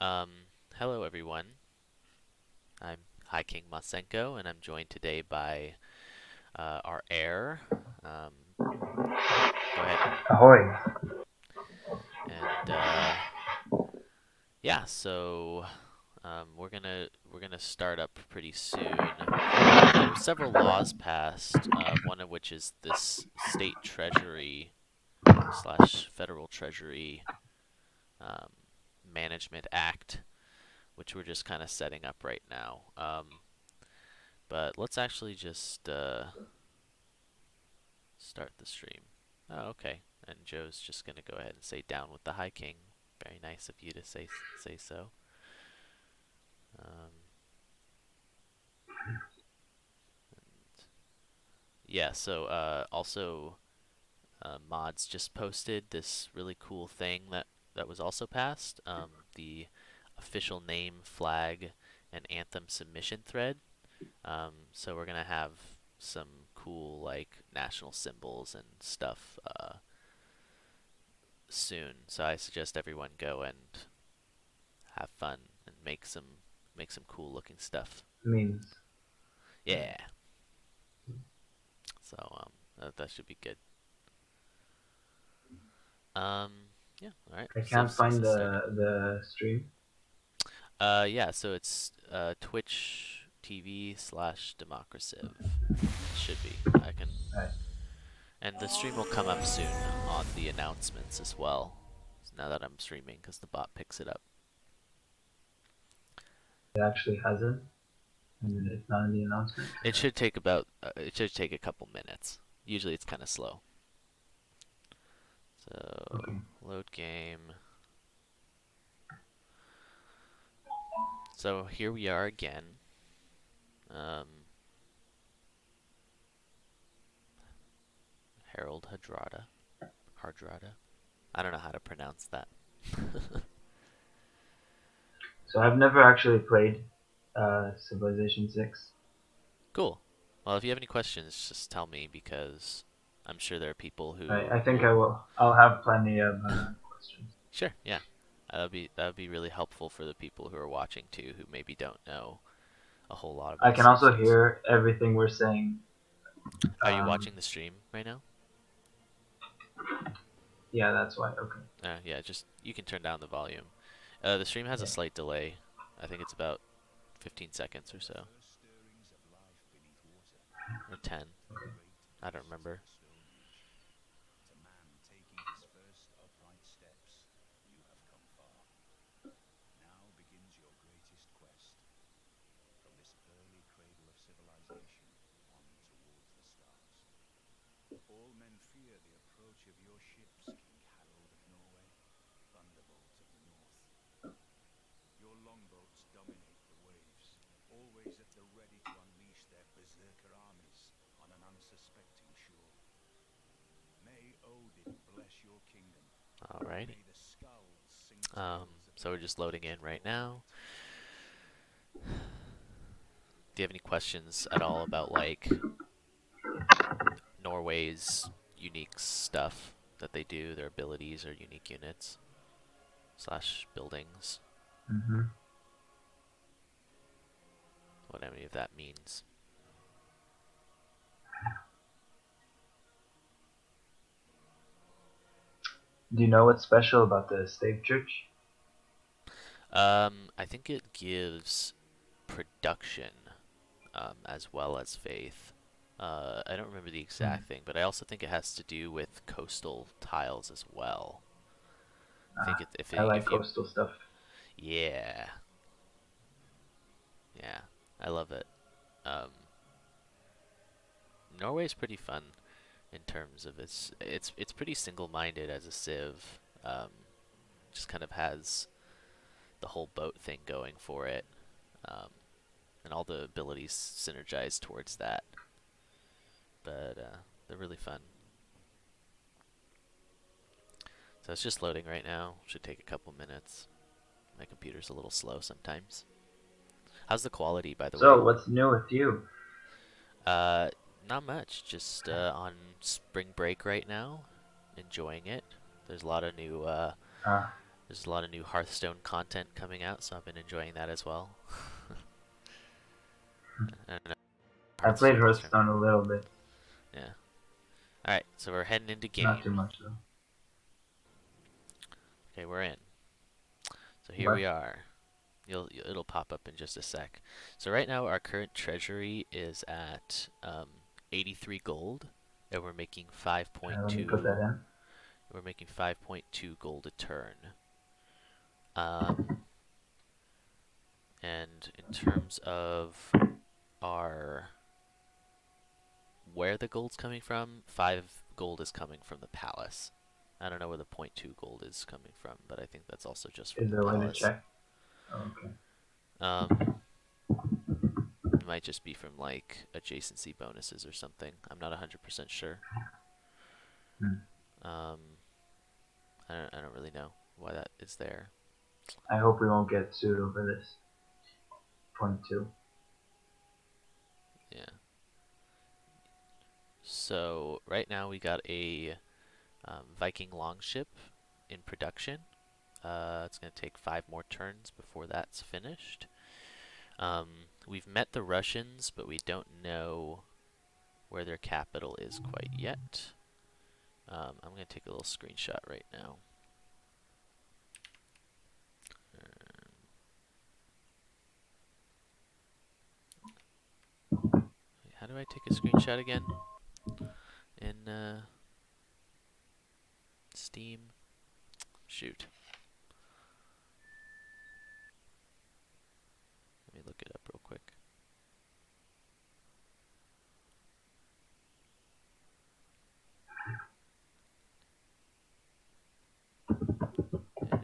Um, hello everyone. I'm High King Masenko, and I'm joined today by uh, our heir. Um, go ahead. Ahoy. And uh, yeah, so um, we're gonna we're gonna start up pretty soon. There were several laws passed, uh, one of which is this state treasury slash federal treasury um, management act, which we're just kind of setting up right now. Um, but let's actually just uh, start the stream. Oh, okay. And Joe's just gonna go ahead and say down with the High King. Very nice of you to say say so. Um, yeah. So uh, also, uh, mods just posted this really cool thing that that was also passed. Um, the official name, flag, and anthem submission thread. Um, so we're gonna have some cool like national symbols and stuff uh, soon. So I suggest everyone go and have fun and make some make some cool looking stuff. Memes. Yeah. So um, that, that should be good. Um, yeah. All right. I can't since find it's the started- the stream. Uh, yeah. So it's uh Twitch TV slash Democraciv. Should be. I can. Right. And the stream will come up soon on the announcements as well. Now that I'm streaming, because the bot picks it up. It actually hasn't. And it's not in the announcement. It should take about. Uh, it should take a couple minutes. Usually it's kind of slow. So load game. So here we are again. Um, Harald Hadrada. Hardrada. I don't know how to pronounce that. So I've never actually played uh, Civilization 6. cool. Well, if you have any questions, just tell me because I'm sure there are people who. I, I think I will. I'll have plenty of uh, questions. Sure, yeah. That would be that would be really helpful for the people who are watching too, who maybe don't know a whole lot about. I can also Simpsons. hear everything we're saying. Are you um, watching the stream right now? Yeah, that's why. Okay. Uh, yeah, just you can turn down the volume. Uh, the stream has a slight delay. I think it's about 15 seconds or so, or 10. Okay. I don't remember. All men fear the approach of your ships, King Harald of Norway, Thunderbolt of the North. Your longboats dominate the waves, always at the ready to unleash their berserker armies on an unsuspecting shore. May Odin bless your kingdom. Alrighty. May the skulls sing Um, so we're just loading in right now. Do you have any questions at all about like Norway's unique stuff that they do, their abilities or unique units slash buildings, hmm what any of that means? Do you know what's special about the Stave Church? Um, I think it gives production um, as well as faith. Uh, I don't remember the exact thing, but I also think it has to do with coastal tiles as well. I think Ah, it, if, it, I like if you, coastal stuff. yeah, yeah, I love it. Um, Norway's pretty fun in terms of its it's it's pretty single-minded as a Civ. Um, just kind of has the whole boat thing going for it, um, and all the abilities synergize towards that. But uh, they're really fun. So it's just loading right now. Should take a couple minutes. My computer's a little slow sometimes. How's the quality, by the So, way? So what's new with you? Uh, not much. Just uh, on spring break right now, enjoying it. There's a lot of new uh, Uh, There's a lot of new Hearthstone content coming out, so I've been enjoying that as well. I don't know. I played Hearthstone. A little bit, Yeah. Alright, so we're heading into game. not too much though. Okay, we're in. So here What? we are. You'll it'll pop up in just a sec. So right now our current treasury is at um, 83 gold, and we're making Uh, let me put 5.2. that in. We're making 5.2 gold a turn. Um, and in terms of our where the gold's coming from, five gold is coming from the palace. I don't know where the 0.2 gold is coming from, but I think that's also just from Is the there a way palace. check? Oh, okay. Um, might just be from like adjacency bonuses or something. I'm not 100% sure. Hmm. Um, I don't, I don't really know why that is there. I hope we won't get sued over this. Point two. Yeah. So right now we got a um, Viking longship in production. Uh, it's going to take five more turns before that's finished. Um, we've met the Russians, but we don't know where their capital is quite yet. Um, I'm going to take a little screenshot right now. Um, how do I take a screenshot again? In uh, Steam? Shoot. Let me look it up real quick.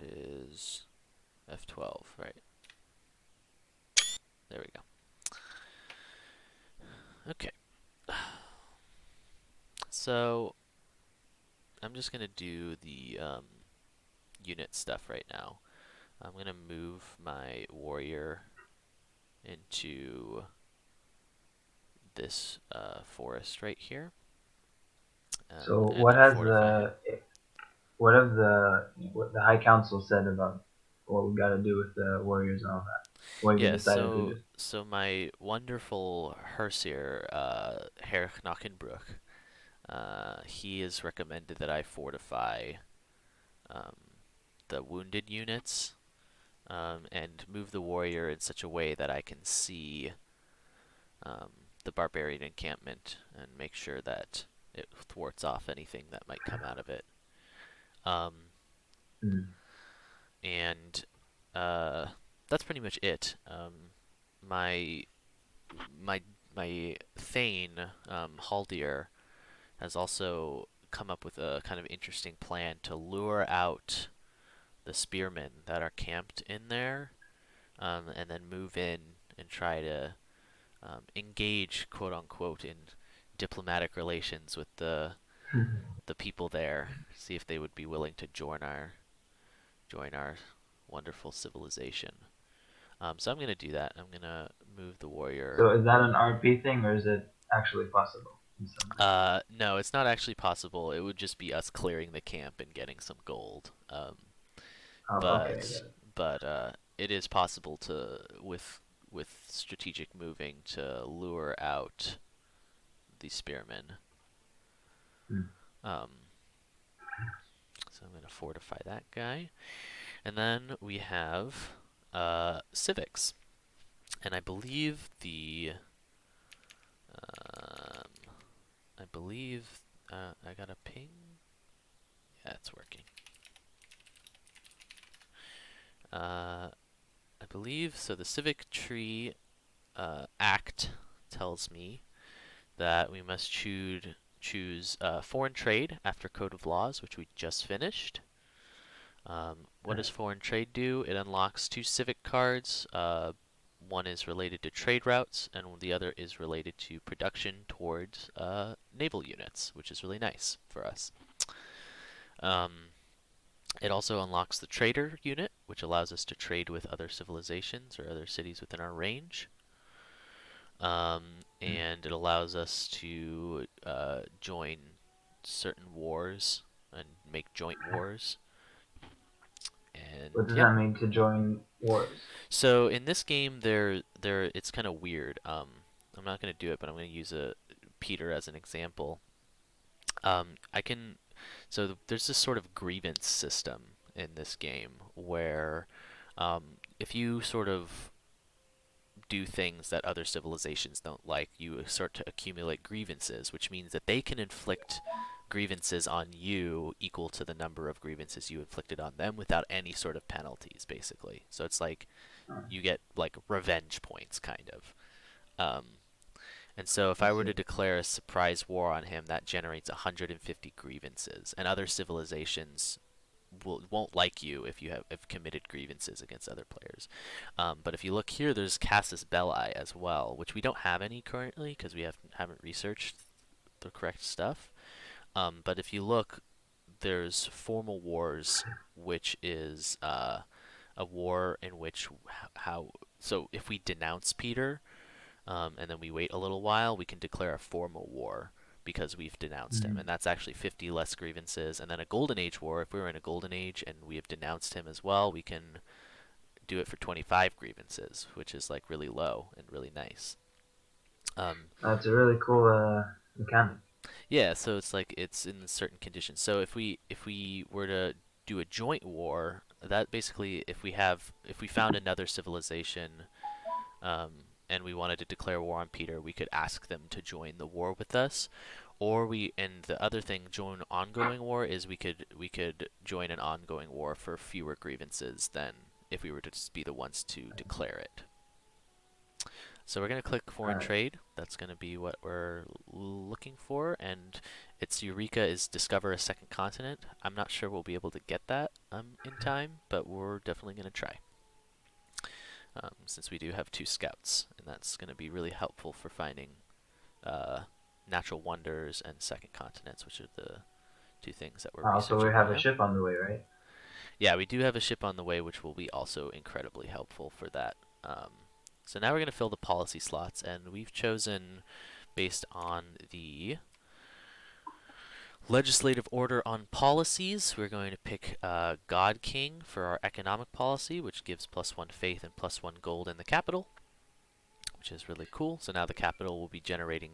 It is F12, right? There we go. Okay. So, I'm just gonna do the um, unit stuff right now. I'm gonna move my warrior into this uh, forest right here. Um, So what has the what have the what the High Council said about what we got to do with the warriors and all that? What Yeah, so do? so my wonderful Hersir, uh, Herr Knockenbruch, uh, he has recommended that I fortify um, the wounded units um, and move the warrior in such a way that I can see um, the barbarian encampment and make sure that it thwarts off anything that might come out of it. Um, Mm. and uh, that's pretty much it. Um, my my my Thane um, Haldir has also come up with a kind of interesting plan to lure out the spearmen that are camped in there, um, and then move in and try to um, engage, quote unquote, in diplomatic relations with the the people there. See if they would be willing to join our join our wonderful civilization. Um, so I'm gonna do that. I'm gonna move the warrior. So is that an RP thing or is it actually possible? in some way? Uh, no, it's not actually possible. It would just be us clearing the camp and getting some gold. Um, Oh, but okay, it. but uh, it is possible to with with strategic moving to lure out the spearmen. Hmm. Um, so I'm going to fortify that guy, and then we have uh, civics, and I believe the um, I believe uh, I got a ping. Yeah, it's working. Uh, I believe so. The Civic Tree uh, Act tells me that we must choose choose uh, foreign trade after Code of Laws, which we just finished. Um, what does foreign trade do? It unlocks two civic cards. Uh, one is related to trade routes, and the other is related to production towards uh, naval units, which is really nice for us. Um, it also unlocks the trader unit, which allows us to trade with other civilizations or other cities within our range. Um, and it allows us to uh, join certain wars and make joint wars. And What does yeah. that mean to join wars? So in this game, there, there, it's kind of weird. Um, I'm not going to do it, but I'm going to use a Peter as an example. Um, I can, so th- there's this sort of grievance system in this game where, um, if you sort of do things that other civilizations don't like, you start to accumulate grievances, which means that they can inflict grievances on you equal to the number of grievances you inflicted on them without any sort of penalties, basically. So it's like you get like revenge points, kind of. Um, and so if I were to declare a surprise war on him, that generates 150 grievances, and other civilizations will, won't like you if you have, have committed grievances against other players. Um, but if you look here, there's Casus Belli as well, which we don't have any currently because we have, haven't researched the correct stuff. Um, but if you look, there's formal wars, which is uh, a war in which how so if we denounce Peter, um, and then we wait a little while, we can declare a formal war because we've denounced him, Mhm. and that's actually 50 less grievances. And then a Golden Age war, if we were in a Golden Age and we have denounced him as well, we can do it for 25 grievances, which is like really low and really nice. Um, That's a really cool uh, mechanic. yeah, so it's like it's in certain conditions. So if we if we were to do a joint war, that basically if we have if we found another civilization um, and we wanted to declare war on Peter, we could ask them to join the war with us. Or we and the other thing join ongoing war is we could we could join an ongoing war for fewer grievances than if we were to just be the ones to declare it. So we're going to click foreign Alright. trade. That's going to be what we're looking for. And its Eureka is discover a second continent. I'm not sure we'll be able to get that um, in time, but we're definitely going to try. Um, since we do have two scouts, and that's going to be really helpful for finding uh, natural wonders and second continents, which are the two things that we're Also, researching we have a ship on the way, right? Yeah, we do have a ship on the way, which will be also incredibly helpful for that. Um, so now we're going to fill the policy slots, and we've chosen based on the legislative order on policies. We're going to pick uh, God King for our economic policy, which gives plus one faith and plus one gold in the capital, which is really cool. So now the capital will be generating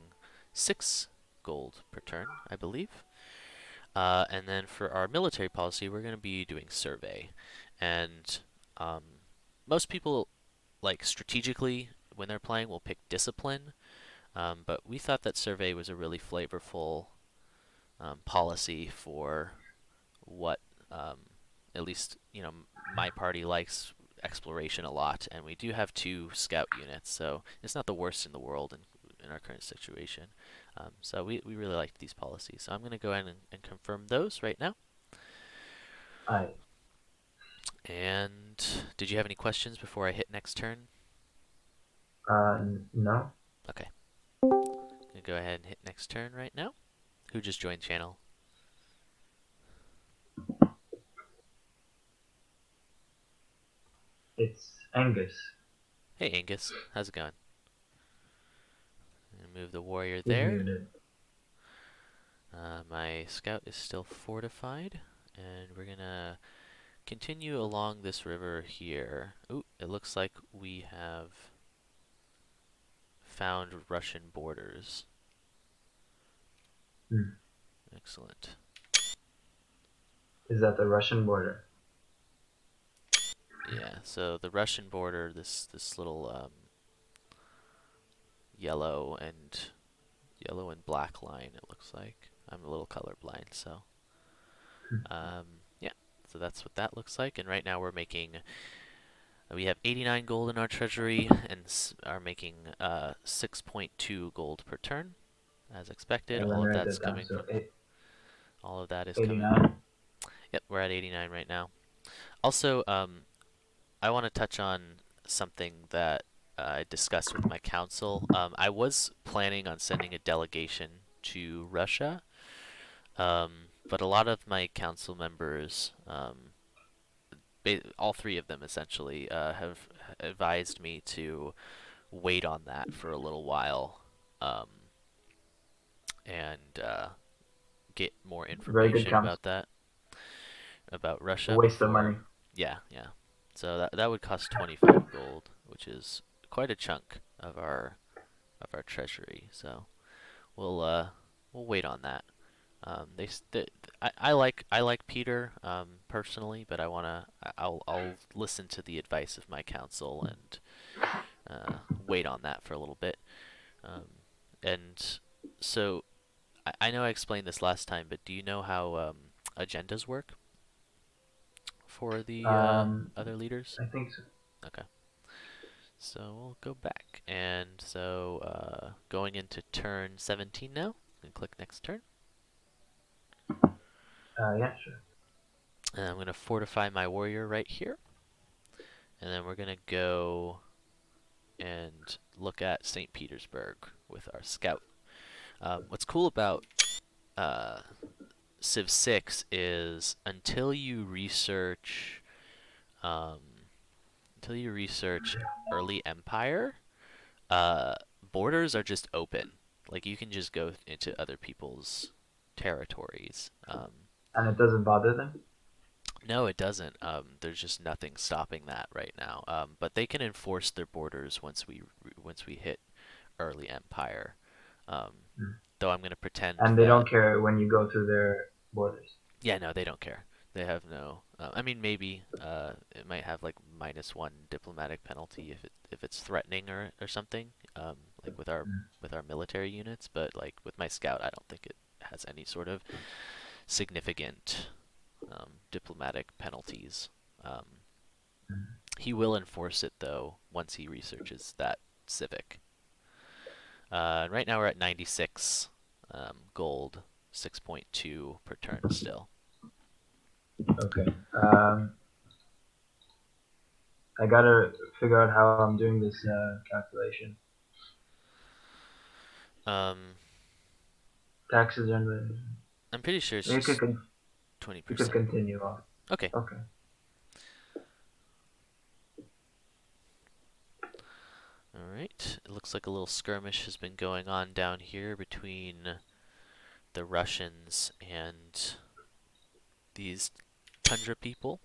six gold per turn, I believe. Uh, and then for our military policy, we're going to be doing survey. And um, most people, like strategically, when they're playing, will pick discipline. Um, but we thought that survey was a really flavorful um, policy for what, um, at least, you know, my party likes exploration a lot. And we do have two scout units, so it's not the worst in the world in, in our current situation. Um, so we, we really liked these policies. So I'm going to go ahead and, and confirm those right now. Alright. And did you have any questions before I hit next turn? Uh, no. I'm going to go ahead and hit next turn right now. Who just joined channel? It's Angus. Hey Angus, how's it going? Move the warrior there. Uh, my scout is still fortified, and we're gonna continue along this river here. Ooh, it looks like we have found Russian borders. Hmm. Excellent. Is that the Russian border? Yeah, so the Russian border, this this little um, yellow and yellow and black line, it looks like. I'm a little colorblind, so um, yeah. So that's what that looks like. And right now we're making. We have 89 gold in our treasury and s- are making uh, 6.2 gold per turn, as expected. All of that's coming. From, all of that is coming Yep, we're at 89 right now. Also, um, I want to touch on something that uh, I discussed with my council. Um, I was planning on sending a delegation to Russia, um, but a lot of my council members, um, all three of them essentially, uh, have advised me to wait on that for a little while um, and uh, get more information about that, about Russia. A waste of money. Yeah, yeah. So that that would cost 25 gold, which is quite a chunk of our of our treasury. So we'll uh we'll wait on that. Um, they, s- th I, I like I like Peter um, personally, but I wanna I'll I'll listen to the advice of my council and uh, wait on that for a little bit. Um, and so I, I know I explained this last time, but do you know how um, agendas work for the uh, Um, other leaders? I think so. Okay. So we'll go back, and so uh, going into turn 17 now, and click next turn. Uh, yeah, sure. And I'm going to fortify my warrior right here. And then we're going to go and look at St. Petersburg with our scout. Um, what's cool about uh, Civ 6 is until you research um, until you research early empire, uh, borders are just open. Like you can just go into other people's territories. Um, And it doesn't bother them. no, it doesn't. Um, there's just nothing stopping that right now. Um, but they can enforce their borders once we once we hit early empire. Um. Though I'm gonna pretend. And they that- don't care when you go through their borders. Yeah, no, they don't care. They have no. Uh, I mean, maybe uh, it might have like minus one diplomatic penalty if it if it's threatening or or something. Um, like with our Mm. with our military units, but like with my scout, I don't think it has any sort of significant um, diplomatic penalties. Um, Mm. he will enforce it though once he researches that civic. Uh, and right now we're at 96 um, gold, 6.2 per turn still. Okay. Um, I gotta figure out how I'm doing this uh, calculation. Um, Taxes and I'm pretty sure it's you just con- twenty you could continue on. Okay. Okay. All right. It looks like a little skirmish has been going on down here between the Russians and these tundra people.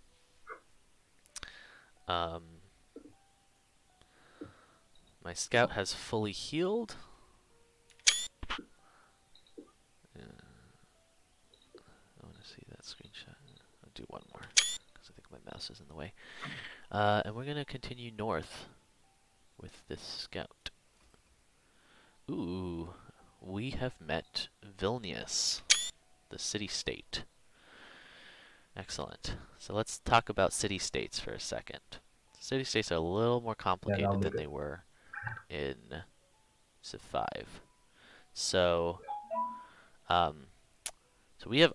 Um, my scout has fully healed. Uh, I want to see that screenshot. I'll do one more because I think my mouse is in the way. Uh, and we're gonna continue north with this scout. Ooh, we have met Vilnius, the city-state. Excellent. So let's talk about city-states for a second. City-states are a little more complicated be than good. they were in Civ 5. So, um, so we have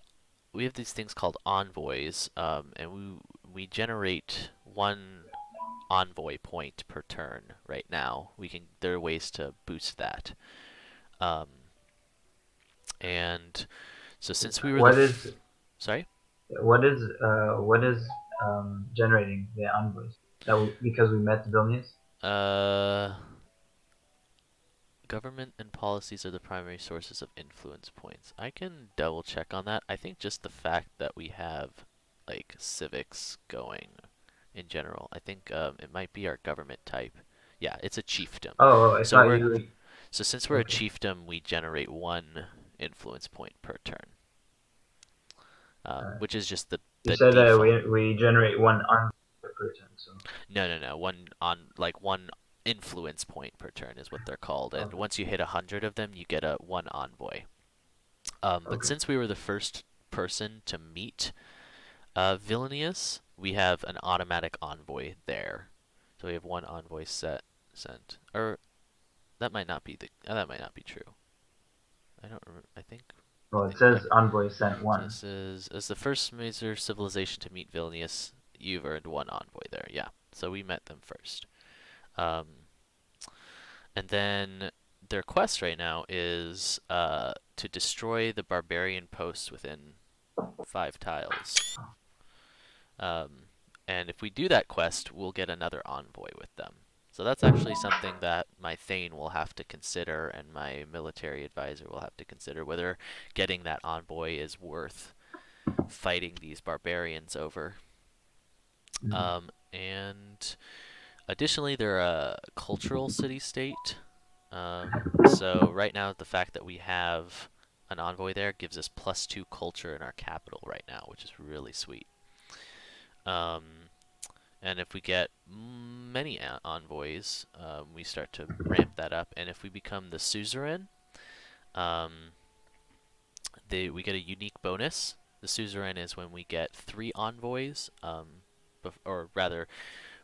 we have these things called envoys, um, and we we generate one envoy point per turn right now. We can there are ways to boost that. Um, and so since we were What is sorry what is uh what is um generating the envoys? That we, because we met the Vilnius. uh government and policies are the primary sources of influence points. I can double check on that. I think just the fact that we have like civics going in general. I think um, it might be our government type. Yeah, it's a chiefdom. Oh, I So you. So since we're Okay. a chiefdom, we generate one influence point per turn, um, Alright. which is just the You the said that we we generate one envoy per turn. So No, no, no. One on like one influence point per turn is what they're called, and Okay. once you hit a hundred of them, you get a one envoy. Um, but since we were the first person to meet uh, Vilnius, we have an automatic envoy there. So we have one envoy set sent, or that might not be the uh, that might not be true. I don't. Remember, I think well, it says envoy sent one. this is as the first major civilization to meet Vilnius. You've earned one envoy there. Yeah, so we met them first. Um, and then their quest right now is uh, to destroy the barbarian posts within five tiles. Um, and if we do that quest, we'll get another envoy with them. So that's actually something that my Thane will have to consider, and my military advisor will have to consider whether getting that envoy is worth fighting these barbarians over. Mhm. Um, and additionally, they're a cultural city-state. Um, so right now, the fact that we have an envoy there gives us plus two culture in our capital right now, which is really sweet. Um, and if we get many envoys, um, we start to ramp that up. And if we become the suzerain, um, we get a unique bonus. The suzerain is when we get three envoys, um, or rather,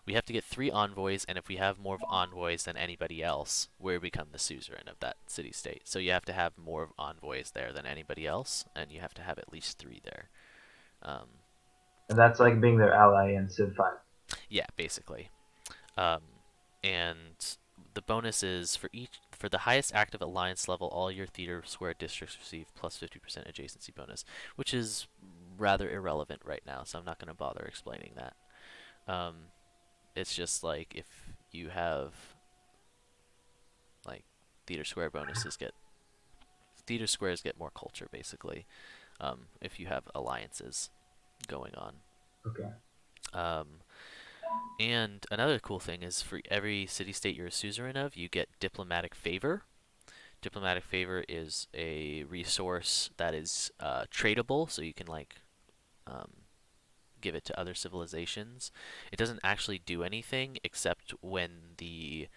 we have to get three envoys, and if we have more of envoys than anybody else, we become the suzerain of that city-state. So you have to have more envoys there than anybody else, and you have to have at least three there. Um, And that's like being their ally in Civ 5. yeah, basically. Um, and the bonus is for each for the highest active alliance level, all your theater square districts receive plus 50% adjacency bonus, which is rather irrelevant right now, so I'm not going to bother explaining that. Um, it's just like if you have like theater square bonuses get theater squares get more culture basically um, if you have alliances going on. Okay. Um, and another cool thing is for every city state you're a suzerain of, you get diplomatic favor. Diplomatic favor is a resource that is uh, tradable, so you can like um, give it to other civilizations. It doesn't actually do anything except when the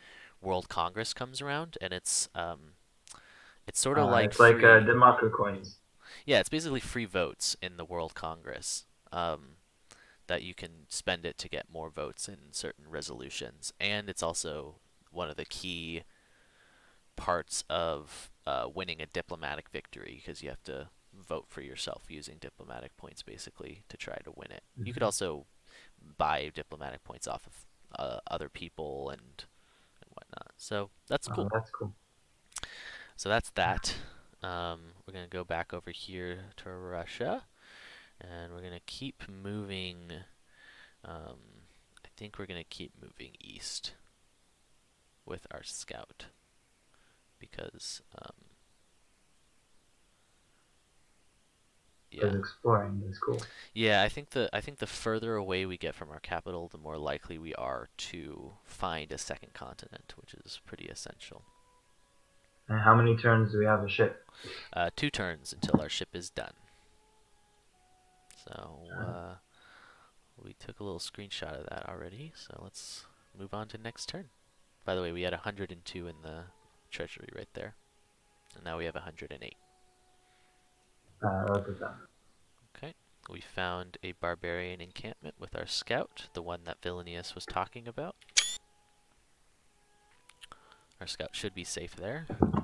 World Congress comes around, and it's um, it's sort of Uh, like it's like uh, free- Democra coins. yeah, it's basically free votes in the World Congress. Um, that you can spend it to get more votes in certain resolutions, and it's also one of the key parts of uh, winning a diplomatic victory because you have to vote for yourself using diplomatic points basically to try to win it. You could Mhm. also buy diplomatic points off of uh, other people and and whatnot. So that's Oh, cool. that's cool. So that's that. Um, we're gonna go back over here to Russia, and we're gonna keep moving. Um, I think we're gonna keep moving east with our scout because, um, yeah, exploring is cool. yeah. I think the I think the further away we get from our capital, the more likely we are to find a second continent, which is pretty essential. And how many turns do we have a ship? Uh, two turns until our ship is done. So, uh, we took a little screenshot of that already, so let's move on to next turn. By the way, we had 102 in the treasury right there. And now we have 108. Uh, I wrote it down. Okay. We found a barbarian encampment with our scout, the one that Vilnius was talking about. Our scout should be safe there. Uh,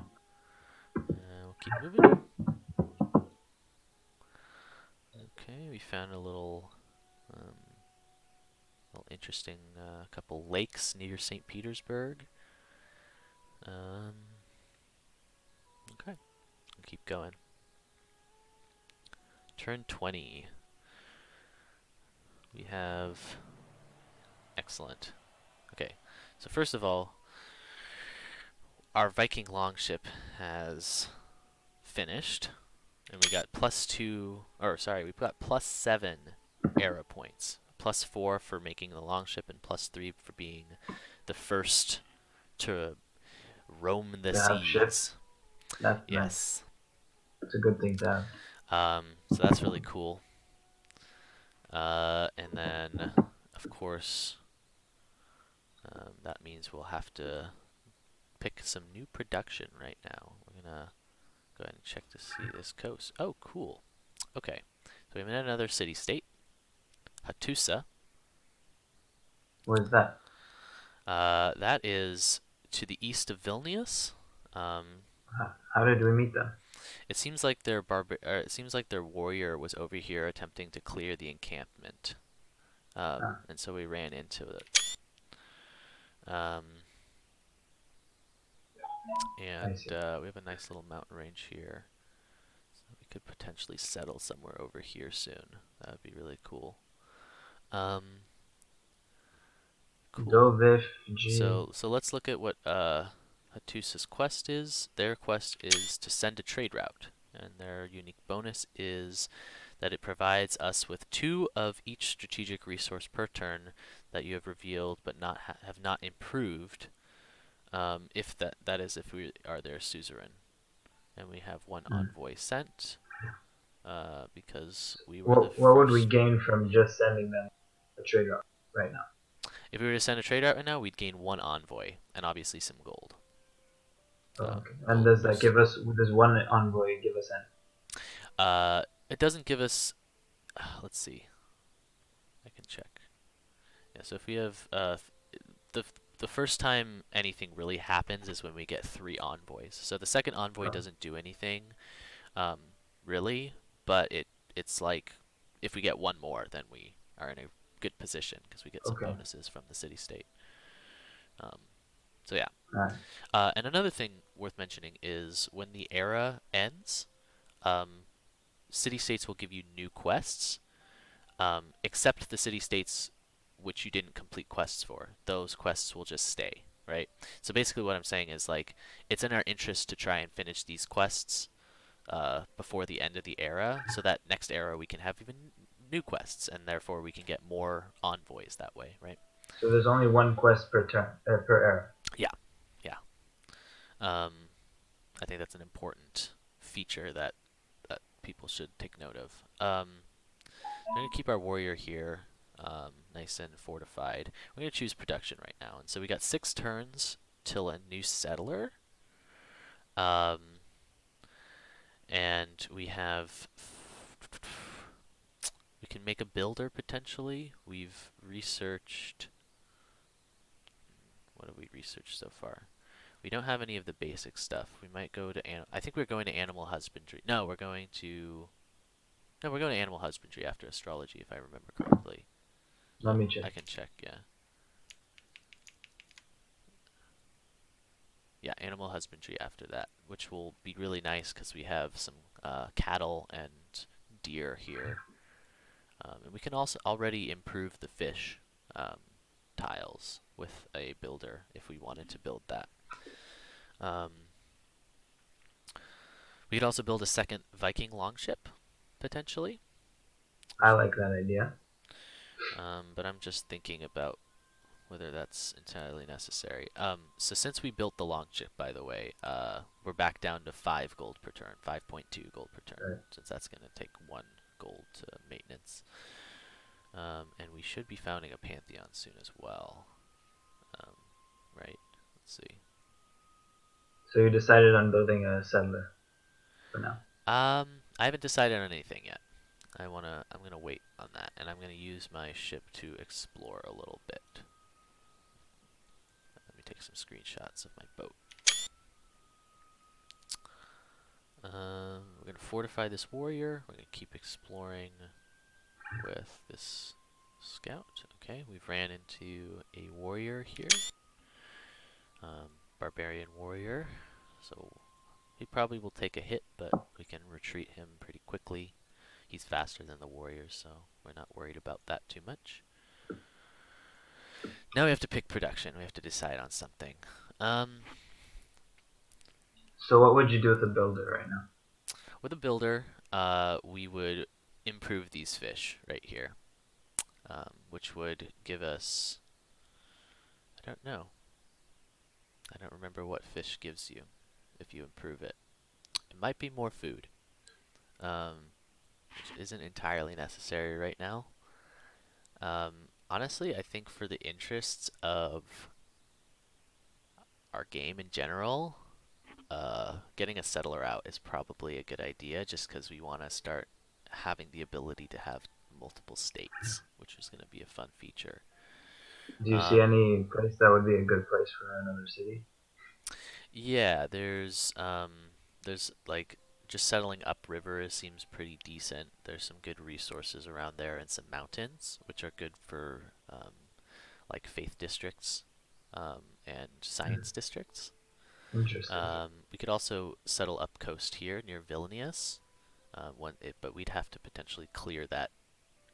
we'll keep moving. Okay, we found a little, um, little interesting uh, couple lakes near St. Petersburg. Um, okay, we'll keep going. Turn 20. We have. Excellent. Okay, so first of all, our Viking longship has finished, and we got plus two, or sorry, we've got plus seven era points. Plus four for making the longship, and plus three for being the first to roam the To seas. ships? That's nice. Yes. It's a good thing to have. Um, so that's really cool. Uh, and then, of course, um, that means we'll have to pick some new production right now. We're gonna go ahead and check to see this coast. Oh, cool. Okay, so we have another city-state, Hattusa. Where's that? Uh, that is to the east of Vilnius. Um, How, did we meet them? It seems like their barbar- or it seems like their warrior was over here attempting to clear the encampment, um, Ah. and so we ran into it. Um, and uh, we have a nice little mountain range here, so we could potentially settle somewhere over here soon. That would be really cool. Um, cool. So so let's look at what uh, Hattusa's quest is. Their quest is to send a trade route, and their unique bonus is that it provides us with two of each strategic resource per turn that you have revealed but not ha have not improved. Um, if that that is if we are their suzerain, and we have one Hmm. envoy sent. Uh, because we were What, the what would we gain from just sending them a trade route right now? If we were to send a trade out right now, we'd gain one envoy and obviously some gold. Oh, Uh, okay. And gold does that give us? Does one envoy give us any? Uh, it doesn't give us. let's see. I can check. Yeah, so if we have uh, the the first time anything really happens is when we get three envoys. So the second envoy doesn't do anything, um, really, but it it's like if we get one more, then we are in a good position because we get some Okay. bonuses from the city state. Um, so yeah. Alright. Uh, and another thing worth mentioning is when the era ends, um, city states will give you new quests, um, except the city states which you didn't complete quests for. Those quests will just stay, right? So basically, what I'm saying is like it's in our interest to try and finish these quests uh, before the end of the era, so that next era we can have even new quests, and therefore we can get more envoys that way, right? So there's only one quest per turn uh, per era. Yeah. Yeah. Um, I think that's an important feature that that people should take note of. Um, I'm gonna keep our warrior here, um, nice and fortified. We're gonna choose production right now, and so we got six turns till a new settler. Um, and we have we can make a builder potentially. We've researched. What have we researched so far? We don't have any of the basic stuff. We might go to I think we're going to animal husbandry. No, we're going to No, we're going to animal husbandry after astrology if I remember correctly. Let me check. I can check, yeah. Yeah, animal husbandry after that, which will be really nice because we have some uh, cattle and deer here. Um, and we can also already improve the fish um, tiles with a builder if we wanted to build that. Um, we could also build a second Viking longship, potentially. I like that idea. Um, but I'm just thinking about whether that's entirely necessary. Um, so since we built the longship, by the way, uh, we're back down to five gold per turn, 5.2 gold per turn, since that's going to take one gold to maintenance. Um, and we should be founding a pantheon soon as well. Um, right? Let's see. So you decided on building a settler for now. Um, I haven't decided on anything yet. I wanna. I'm gonna wait on that, and I'm gonna use my ship to explore a little bit. Let me take some screenshots of my boat. Um, we're gonna fortify this warrior. We're gonna keep exploring with this scout. Okay, we've ran into a warrior here. Um, barbarian warrior. So he probably will take a hit, but we can retreat him pretty quickly. He's faster than the warriors, so we're not worried about that too much. Now we have to pick production. We have to decide on something. Um, So what would you do with a builder right now? with a builder, uh, we would improve these fish right here, um, which would give us. I don't know. I don't remember what fish gives you if you improve it. It might be more food, um, which isn't entirely necessary right now. Um, honestly, I think for the interests of our game in general, uh, getting a settler out is probably a good idea just because we want to start having the ability to have multiple states, which is going to be a fun feature. Do you see Um, any place that would be a good place for another city? Yeah, there's um, there's like just settling upriver seems pretty decent. There's some good resources around there and some mountains, which are good for um, like faith districts um, and science districts. Interesting. Um, we could also settle up coast here near Vilnius, uh, one, it, but we'd have to potentially clear that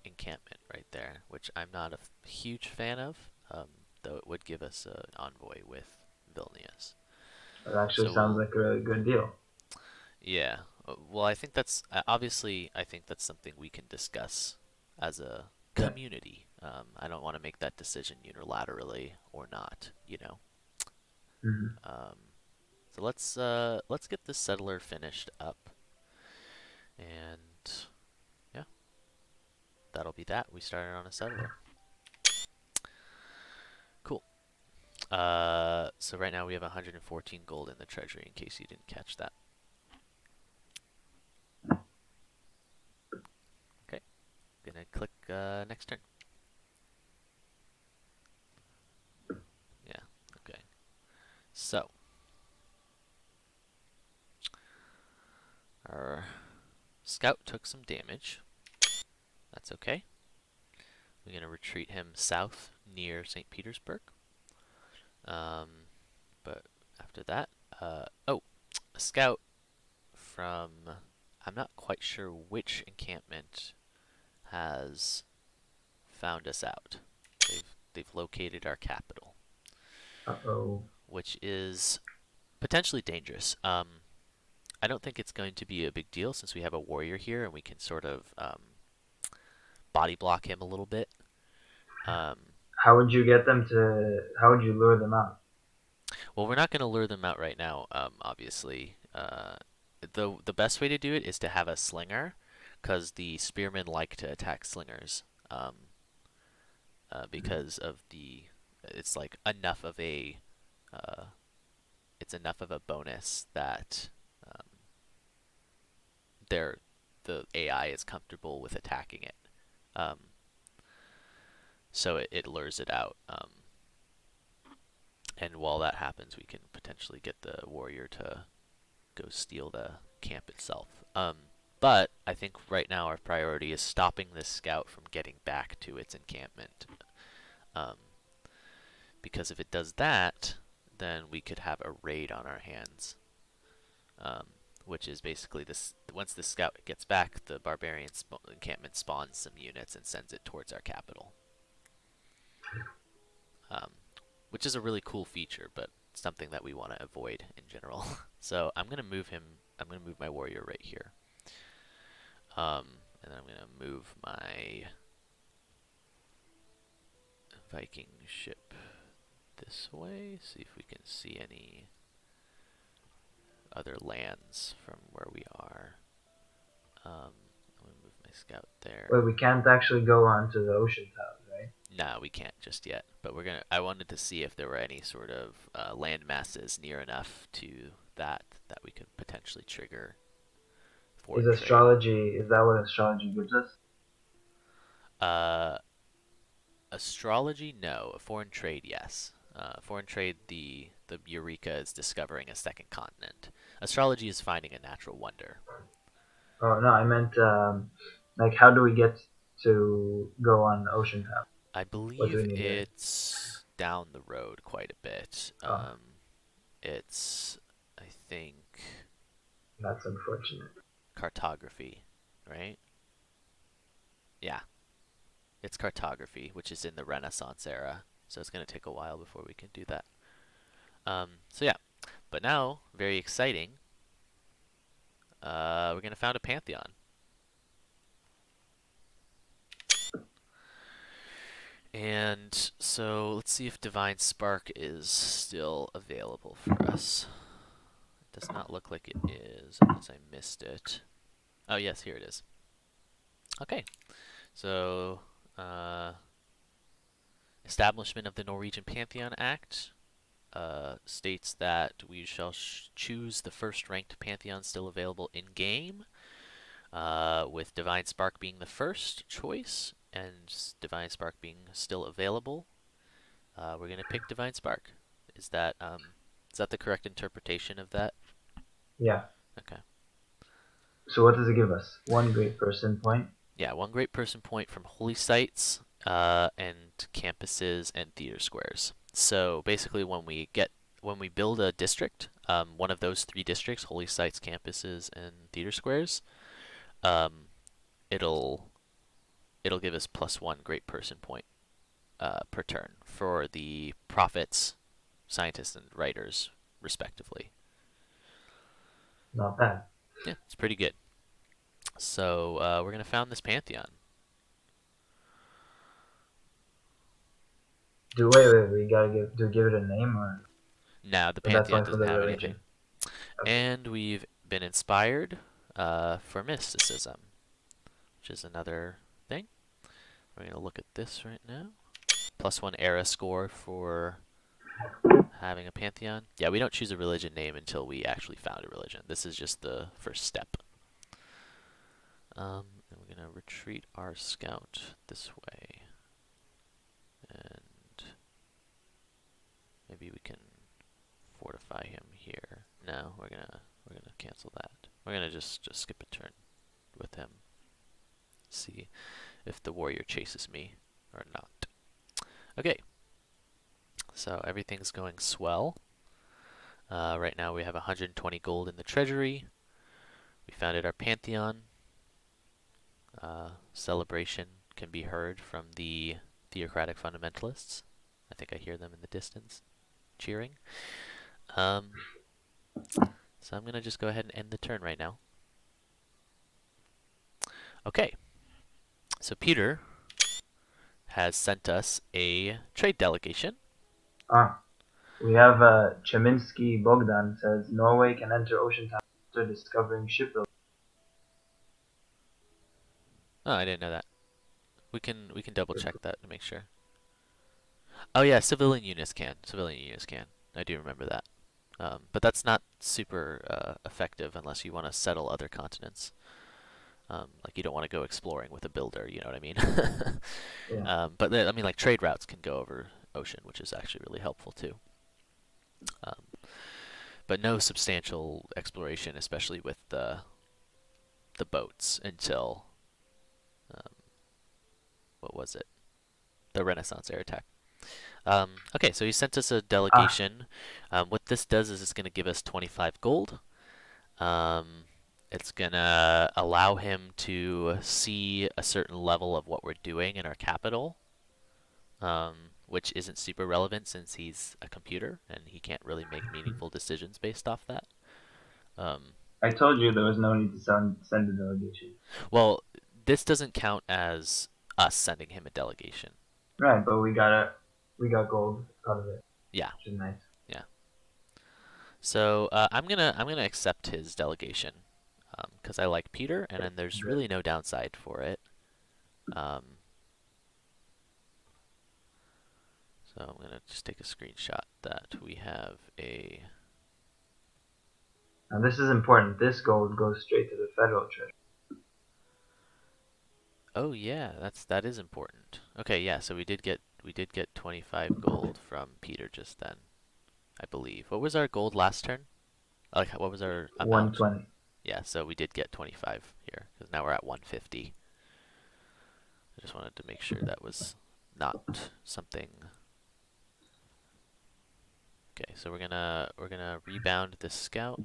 encampment right there, which I'm not a huge fan of, um, though it would give us an envoy with Vilnius. that actually so sounds like a good deal. Yeah, Uh, Well, I think that's uh, obviously. I think that's something we can discuss as a community. Um, I don't want to make that decision unilaterally or not. You know. hmm Um, so let's uh, let's get this settler finished up, and yeah, that'll be that. We started on a settler. Cool. Uh, so right now we have 114 gold in the treasury. In case you didn't catch that. Okay, gonna click uh, next turn. Yeah. Okay. So. Our scout took some damage. That's okay. We're to retreat him south near St. Petersburg. Um, but after that, uh, oh, a scout from, I'm not quite sure which encampment has found us out. They've, they've located our capital Uh oh. which is potentially dangerous. Um, I don't think it's going to be a big deal since we have a warrior here and we can sort of um, body block him a little bit. Um, How would you get them to? How would you lure them out? well, we're not going to lure them out right now, um, obviously. Uh, the the best way to do it is to have a slinger, because the spearmen like to attack slingers. Um, uh, because of the, it's like enough of a, uh, it's enough of a bonus that um, they're, the AI is comfortable with attacking it. Um, so it, it lures it out. Um, and while that happens, we can potentially get the warrior to go steal the camp itself. Um, but I think right now our priority is stopping this scout from getting back to its encampment. Um, because if it does that, then we could have a raid on our hands. Um, which is basically this. Once the scout gets back, the barbarian sp- encampment spawns some units and sends it towards our capital. Um, which is a really cool feature, but something that we want to avoid in general. so I'm gonna move him. I'm gonna move my warrior right here. Um, and then I'm gonna move my Viking ship this way. See if we can see any other lands from where we are. Um, I'm gonna move my scout there. Wait, we can't actually go onto the ocean towers, right? No, we can't just yet. But we're gonna. I wanted to see if there were any sort of uh, land masses near enough to that that we could potentially trigger. Is astrology? Is that what astrology gives us? Uh, astrology, no. A foreign trade, yes. Uh, foreign trade, the the Eureka is discovering a second continent. Astrology is finding a natural wonder. Oh no, I meant um, like how do we get to go on ocean tower? I believe it's down the road quite a bit. Oh. Um, it's, I think, That's unfortunate. Cartography, right? Yeah. It's cartography, which is in the Renaissance era. So it's going to take a while before we can do that. Um, so yeah. But now, very exciting. Uh, we're going to found a pantheon. And so let's see if Divine Spark is still available for us. Does not look like it is, unless I missed it. Oh yes, here it is. Okay, so uh, establishment of the Norwegian Pantheon Act uh, states that we shall sh- choose the first ranked pantheon still available in game, uh, with Divine Spark being the first choice and Divine Spark being still available. Uh, we're gonna pick Divine Spark. Is that um, is that the correct interpretation of that? Yeah. Okay. So what does it give us? One great person point. Yeah, one great person point from holy sites, uh, and campuses and theater squares. So basically, when we get when we build a district, um, one of those three districts, holy sites, campuses, and theater squares, um, it'll it'll give us plus one great person point uh, per turn for the prophets, scientists, and writers, respectively. Not bad. Yeah, it's pretty good. So uh, we're gonna found this pantheon. Do wait, wait, we gotta give do we give it a name or Now the pantheon doesn't have religion. anything. Okay. And we've been inspired uh, for mysticism, which is another thing. We're going to look at this right now. Plus one era score for having a pantheon. Yeah, we don't choose a religion name until we actually found a religion. This is just the first step. Um, and we're going to retreat our scout this way. And maybe we can fortify him here. No, we're gonna we're gonna cancel that. We're gonna just just skip a turn with him. See if the warrior chases me or not. Okay. So everything's going swell. Uh, right now we have 120 gold in the treasury. We founded our pantheon. Uh, celebration can be heard from the theocratic fundamentalists. I think I hear them in the distance cheering. Um, so I'm going to just go ahead and end the turn right now. Okay. So Peter has sent us a trade delegation. Ah we have uh Cheminsky Bogdan says Norway can enter ocean time after discovering shipbuilding. Oh, I didn't know that. We can we can double check that to make sure. Oh yeah, civilian units can. Civilian units can. I do remember that. Um, but that's not super uh, effective unless you want to settle other continents. Um, like you don't want to go exploring with a builder. You know what I mean? Yeah. um, but I mean, like trade routes can go over ocean, which is actually really helpful too. Um, but no substantial exploration, especially with the the boats until um, what was it? The Renaissance air attack. Um, okay, so he sent us a delegation. Um, what this does is it's going to give us 25 gold. Um, it's going to allow him to see a certain level of what we're doing in our capital, um, which isn't super relevant since he's a computer and he can't really make meaningful decisions based off that. Um, I told you there was no need to send send a delegation. well, this doesn't count as us sending him a delegation. Right, but we got a we got gold out of it. Yeah. Which is nice. Yeah. So uh, I'm gonna I'm gonna accept his delegation because I like Peter, and then there's really no downside for it. Um, so I'm gonna just take a screenshot that we have a Now this is important. This gold goes straight to the federal treasury. Oh yeah, that's that is important. Okay, yeah, so we did get we did get 25 gold from Peter just then, I believe. What was our gold last turn? Like what was our One amount? twenty. Yeah, so we did get 25 here because now we're at 150. I just wanted to make sure that was not something. Okay, so we're gonna we're gonna rebound this scout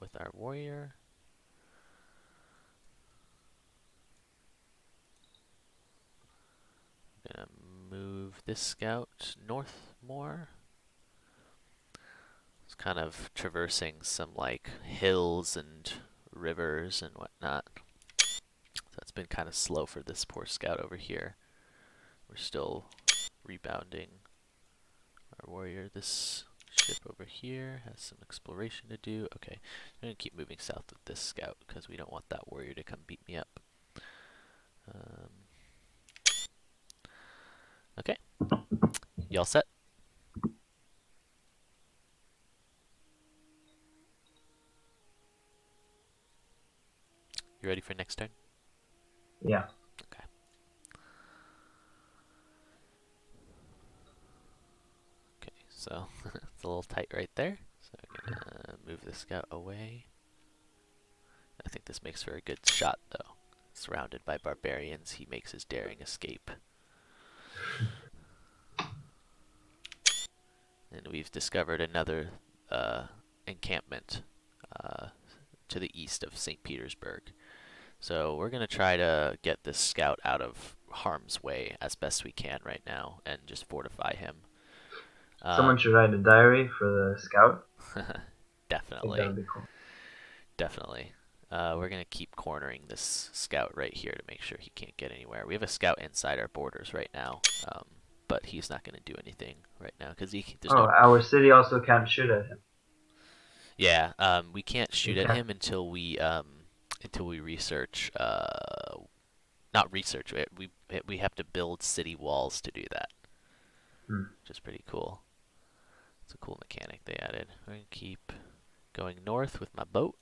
with our warrior. Gonna move this scout north more. It's kind of traversing some like hills and rivers and whatnot. So it's been kind of slow for this poor scout over here. We're still rebounding our warrior. This ship over here has some exploration to do. Okay, I'm gonna keep moving south with this scout because we don't want that warrior to come beat me up. Um, okay, y'all set? You ready for next turn? Yeah. Okay. Okay, so it's a little tight right there. So I'm gonna move the scout away. I think this makes for a good shot though. Surrounded by barbarians, he makes his daring escape. And we've discovered another uh, encampment uh, to the east of St. Petersburg. So we're going to try to get this scout out of harm's way as best we can right now and just fortify him. Someone Um, should write a diary for the scout. Definitely. that would be cool. definitely. Uh, we're gonna keep cornering this scout right here to make sure he can't get anywhere. We have a scout inside our borders right now, um, but he's not gonna do anything right now because he there's Oh, no our city also can't shoot at him. Yeah, um, we can't shoot at him until we um, until we research. Uh, not research. We we we have to build city walls to do that, Hmm. which is pretty cool. It's a cool mechanic they added. We're gonna keep going north with my boat.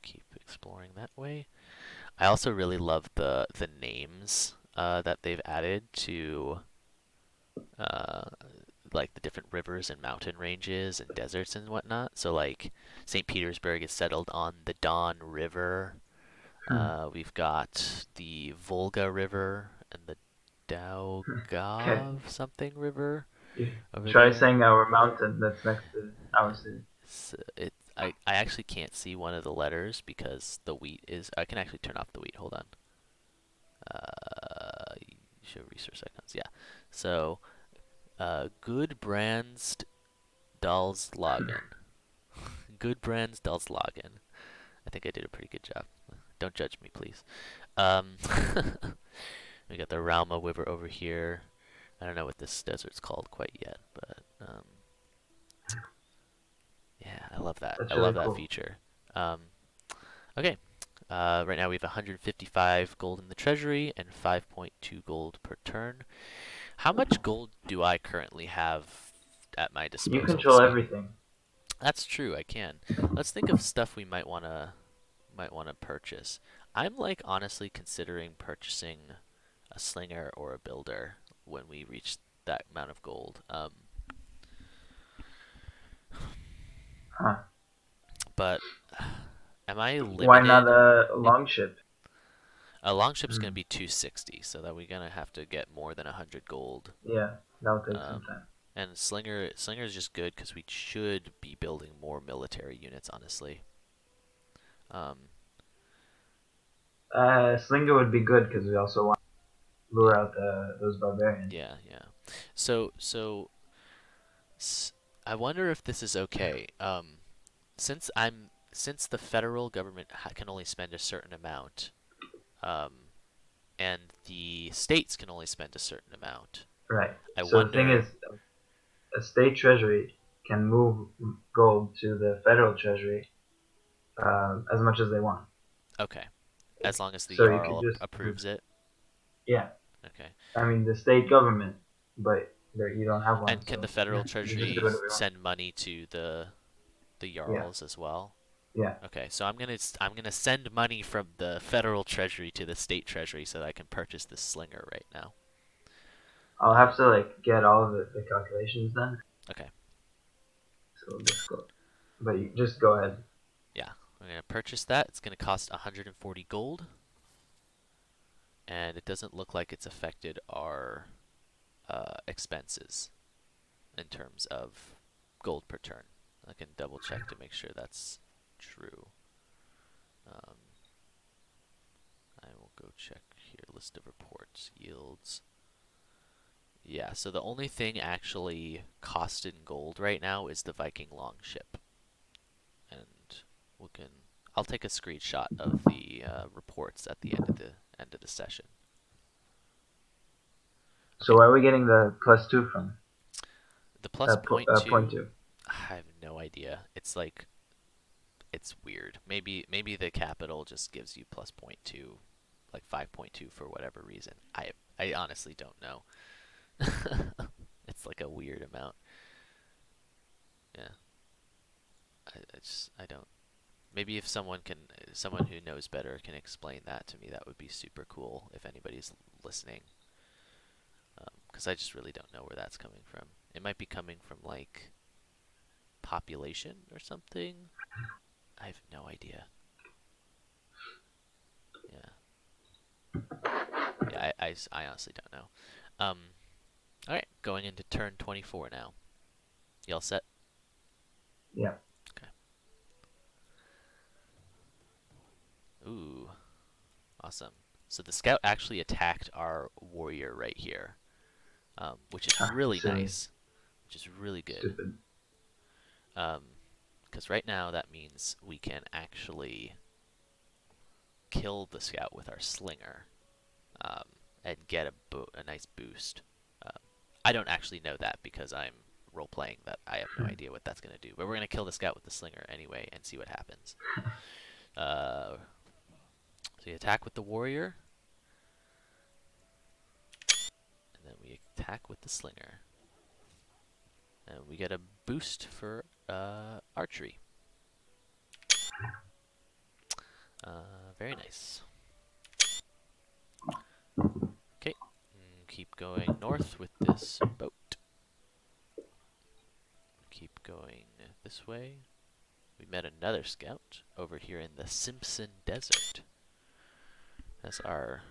Keep exploring that way. I also really love the the names uh, that they've added to uh, like the different rivers and mountain ranges and deserts and whatnot. So like St. Petersburg is settled on the Don River. Hmm. Uh, we've got the Volga River and the Daugava something river. Over Try there. saying our mountain that's next to our city. S- it I, I actually can't see one of the letters because the wheat is I can actually turn off the wheat. Hold on. Uh, show resource icons. Yeah. So, uh, good brands dolls login. good brands dolls login. I think I did a pretty good job. Don't judge me, please. Um, we got the Ralma River over here. I don't know what this desert's called quite yet, but um, yeah, I love that. That's I really love that cool. feature. Um, okay, uh, right now we have 155 gold in the treasury and 5.2 gold per turn. How much gold do I currently have at my disposal? You control So- everything. That's true. I can. Let's think of stuff we might wanna might wanna purchase. I'm like honestly considering purchasing a slinger or a builder when we reach that amount of gold. Um, Huh. but am I limited? Why not a long ship? A long ship's gonna Hmm. be 260, so that we're gonna have to get more than 100 gold. Yeah, that'll take Um, some time. And slinger slinger is just good because we should be building more military units. Honestly. Um, Uh, Slinger would be good because we also want to lure out the, those barbarians. Yeah, yeah. So, so, I wonder if this is okay. Um, since I'm, since the federal government can only spend a certain amount, um, and the states can only spend a certain amount. Right. I so the thing is, a state treasury can move gold to the federal treasury uh, as much as they want. Okay, as long as the So you could Jarl just- approves it. Yeah. Okay. I mean, the state government, but you don't have one. And can so the federal treasury whatever you want. send money to the the jarls as well? Yeah. Okay, so I'm gonna I'm gonna send money from the federal treasury to the state treasury so that I can purchase this slinger right now. I'll have to like get all of the, the calculations done. Okay. So difficult. But you just go ahead. Yeah, I'm gonna purchase that. It's gonna cost 140 gold, and it doesn't look like it's affected our uh, expenses in terms of gold per turn. I can double check to make sure that's true. Um, I will go check here. List of reports, yields. Yeah, so the only thing actually costed in gold right now is the Viking longship. And we can I'll take a screenshot of the uh, reports at the end of the end of the session. So where are we getting the plus two from? The plus uh, point uh, two, point two. I have no idea. It's like it's weird. Maybe maybe the capital just gives you plus point two, like five point two for whatever reason. I I honestly don't know. it's like a weird amount. Yeah. I, I just I don't. Maybe if someone can, someone who knows better can explain that to me, that would be super cool. If anybody's listening, because I just really don't know where that's coming from. It might be coming from like population or something. I have no idea. Yeah. Yeah, I, I I honestly don't know. Um, all right, going into turn 24 now. Y'all set? Yeah. Ooh, awesome. So the scout actually attacked our warrior right here, um, which is Ah, really silly. nice, which is really good. Stupid. Um, because right now that means we can actually kill the scout with our slinger um, and get a, bo- a nice boost. Um, I don't actually know that because I'm role playing that I have no idea what that's going to do. But we're going to kill the scout with the slinger anyway and see what happens. uh, so you attack with the warrior. And then we attack with the slinger. And we get a boost for uh, archery. Uh, very nice. Okay, mm, keep going north with this boat. Keep going this way. We met another scout over here in the Simpson Desert. As our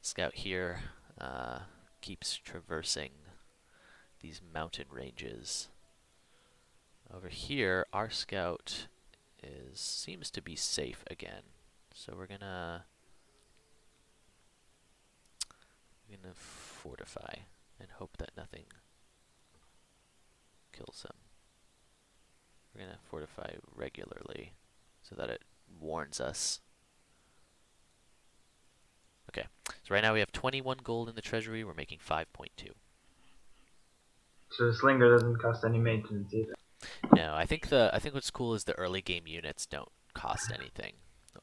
scout here uh, keeps traversing these mountain ranges. Over here, our scout is seems to be safe again. So we're gonna we're gonna fortify and hope that nothing kills him. We're gonna fortify regularly so that it warns us. Okay, so right now we have 21 gold in the treasury. We're making 5.2. So the slinger doesn't cost any maintenance either. No, I think the I think what's cool is the early game units don't cost anything.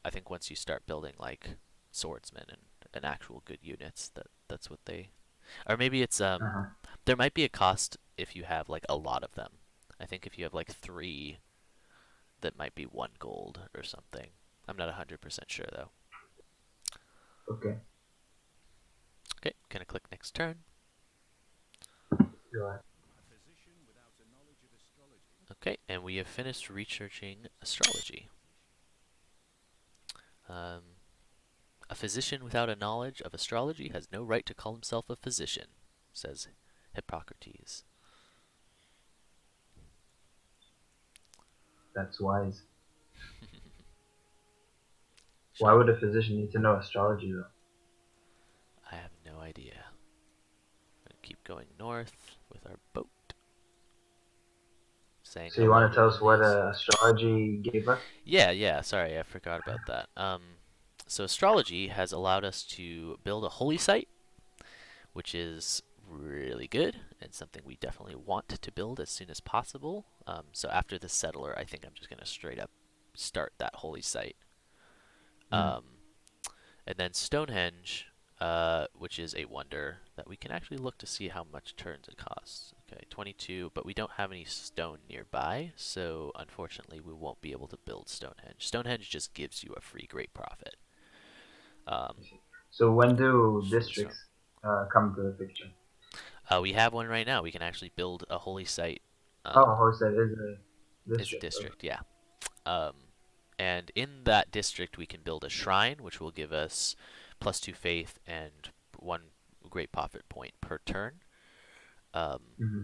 I think once you start building like swordsmen and, and actual good units, that that's what they, or maybe it's um Uh-huh. there might be a cost if you have like a lot of them. I think if you have like three, that might be one gold or something. I'm not hundred percent sure though. Okay. Okay, gonna click next turn. Go ahead. A physician without a knowledge of astrology Okay, and we have finished researching astrology. Um, a physician without a knowledge of astrology has no right to call himself a physician, says Hippocrates. That's wise. Why would a physician need to know astrology though? I have no idea. Keep going north with our boat. Saying So you want to tell us what uh, astrology gave us? Yeah, yeah, sorry, I forgot about that. Um, so astrology has allowed us to build a holy site, which is really good and something we definitely want to build as soon as possible. Um, so after the settler, I think I'm just gonna straight up start that holy site. Mm. Um, and then Stonehenge, uh, which is a wonder that we can actually look to see how much turns it costs. Okay, 22, but we don't have any stone nearby, so unfortunately we won't be able to build Stonehenge. Stonehenge just gives you a free great prophet. Um, So when do districts uh, come to the picture? uh, we have one right now. We can actually build a holy site. Um, oh, Horsehead is a It's district. a district, yeah. Um, and in that district, we can build a shrine, which will give us plus two faith and one great prophet point per turn. Um, hmm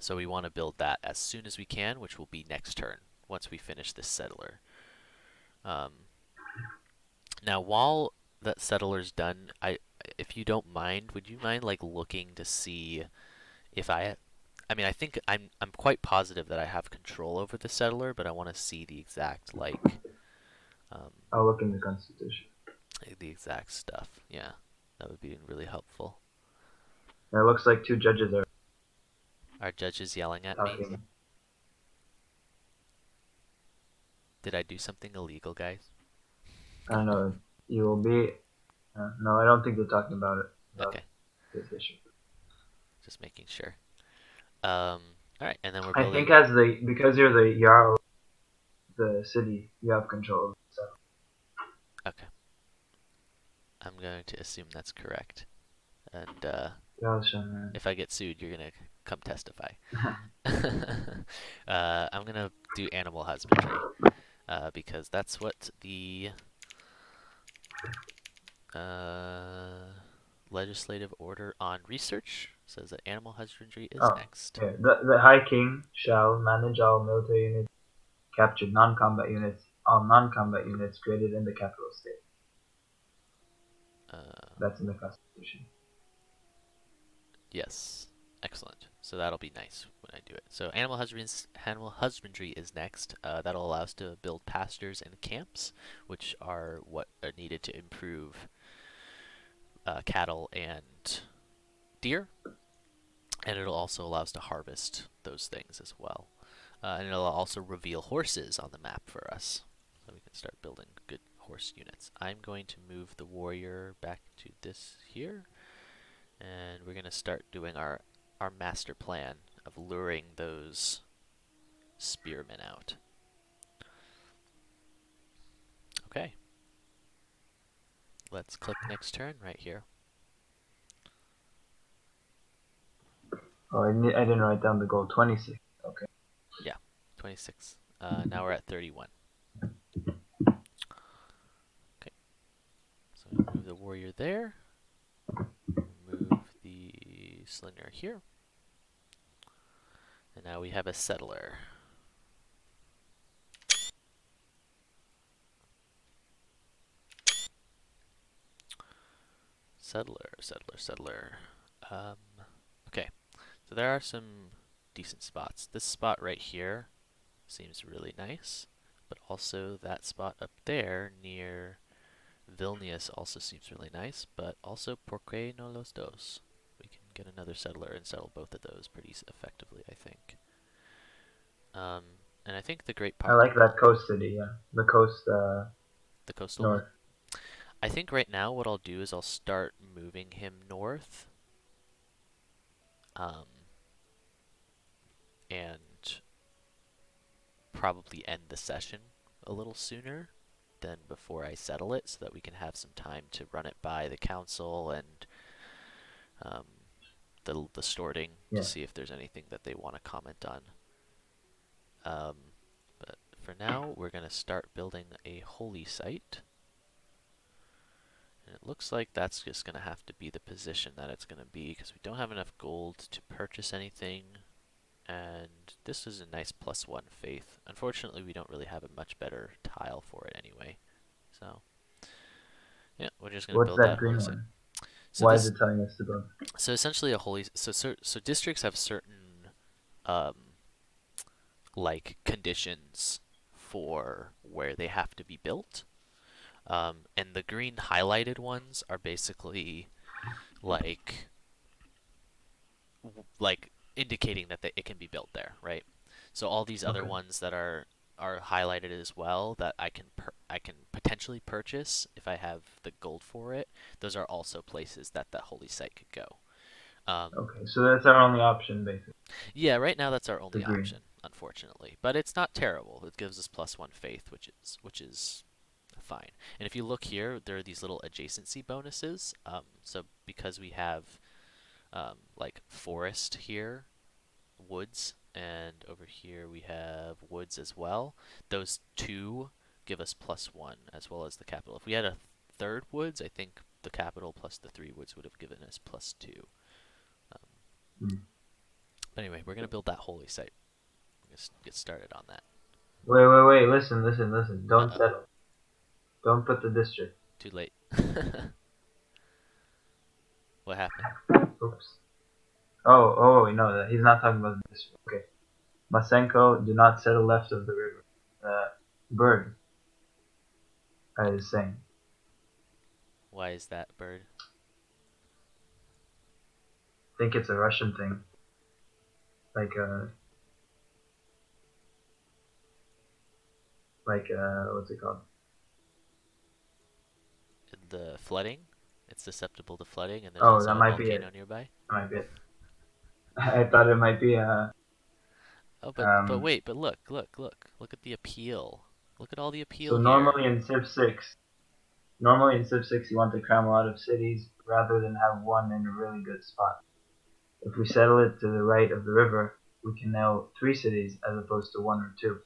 so we want to build that as soon as we can, which will be next turn once we finish this settler. Um, now, while that settler's done, I, if you don't mind, would you mind like looking to see if I, I mean, I think I'm I'm quite positive that I have control over the settler, but I want to see the exact like, um, I'll look in the Constitution. the exact stuff. Yeah, that would be really helpful. And it looks like two judges are Are judges yelling at me? Did I do something illegal, guys? I don't know. You will be. Uh, no, I don't think they're talking about it. About Okay. This issue. Just making sure. Um, all right, and then we're I think as the because you're the jarl, the city, you have control. So Okay. I'm going to assume that's correct, and uh, if I get sued, you're gonna come testify. uh, I'm gonna do animal husbandry uh, because that's what the uh, legislative order on research says that animal husbandry is Oh, next. Yeah, the, the High King shall manage all military units, captured non-combat units, all non-combat units created in the capital state. Uh, That's in the Constitution. Yes, excellent. so that'll be nice when I do it. So animal husbandry, animal husbandry is next. Uh, that'll allow us to build pastures and camps, which are what are needed to improve uh, cattle and deer. And it'll also allow us to harvest those things as well. Uh, and it'll also reveal horses on the map for us. So we can start building good horse units. I'm going to move the warrior back to this here. And we're going to start doing our our master plan of luring those spearmen out. Okay. Let's click next turn right here. Oh, I, didn't write down the goal. 26. Okay. Yeah, 26. Uh, now we're at 31. Okay. So move the warrior there. Move the slinger here. And now we have a settler. Settler, settler, settler. Um, so there are some decent spots. This spot right here seems really nice, but also that spot up there near Vilnius also seems really nice, but also Porque no los dos. We can get another settler and settle both of those pretty effectively, I think. Um, and I think the great part I like that coast city, yeah. The coast uh, the coastal north. I think right now what I'll do is I'll start moving him north. Um, and probably end the session a little sooner than before I settle it so that we can have some time to run it by the council and um, the, the Storting Yeah. to see if there's anything that they want to comment on. Um, but for now, we're going to start building a holy site. And it looks like that's just going to have to be the position that it's going to be because we don't have enough gold to purchase anything. And this is a nice plus one faith. Unfortunately, we don't really have a much better tile for it anyway. So, yeah, we're just going to What's build that that green one? So Why this, is it telling us to build? so essentially a holy so so, so districts have certain um like conditions for where they have to be built um and the green highlighted ones are basically like like indicating that they, it can be built there right so all these other Okay. ones that are are highlighted as well that I can per- I can potentially purchase if I have the gold for it those are also places that that holy site could go. Um, Okay, so that's our only option, basically. yeah, right now that's our only Agree. option, unfortunately. But it's not terrible. It gives us plus one faith, which is which is fine. And if you look here, there are these little adjacency bonuses. Um, so because we have um, like forest here, woods, and over here we have woods as well. Those two give us plus one as well as the capital. If we had a third woods, I think the capital plus the three woods would have given us plus two. Um, Hmm. But anyway, we're gonna build that holy site. Let's get started on that. Wait, wait, wait. Listen, listen, listen. Don't Uh-oh. settle. Don't put the district. Too late. what happened? Oops. Oh, oh, no, that- he's not talking about this. Okay. Masenko, do not settle left of the river. Uh, bird. I was saying. Why is that bird? I think it's a Russian thing. Like, uh. Like, uh, what's it called? The flooding? It's susceptible to flooding, and there's Oh, also that a might be it. nearby. Might be it. I thought it might be, uh. Oh, but but Um, wait, but look, look, look, look at the appeal. Look at all the appeal. So here. normally in Civ 6, normally in Civ 6 you want to cram a lot of cities rather than have one in a really good spot. If we settle it to the right of the river, we can nail three cities as opposed to one or two,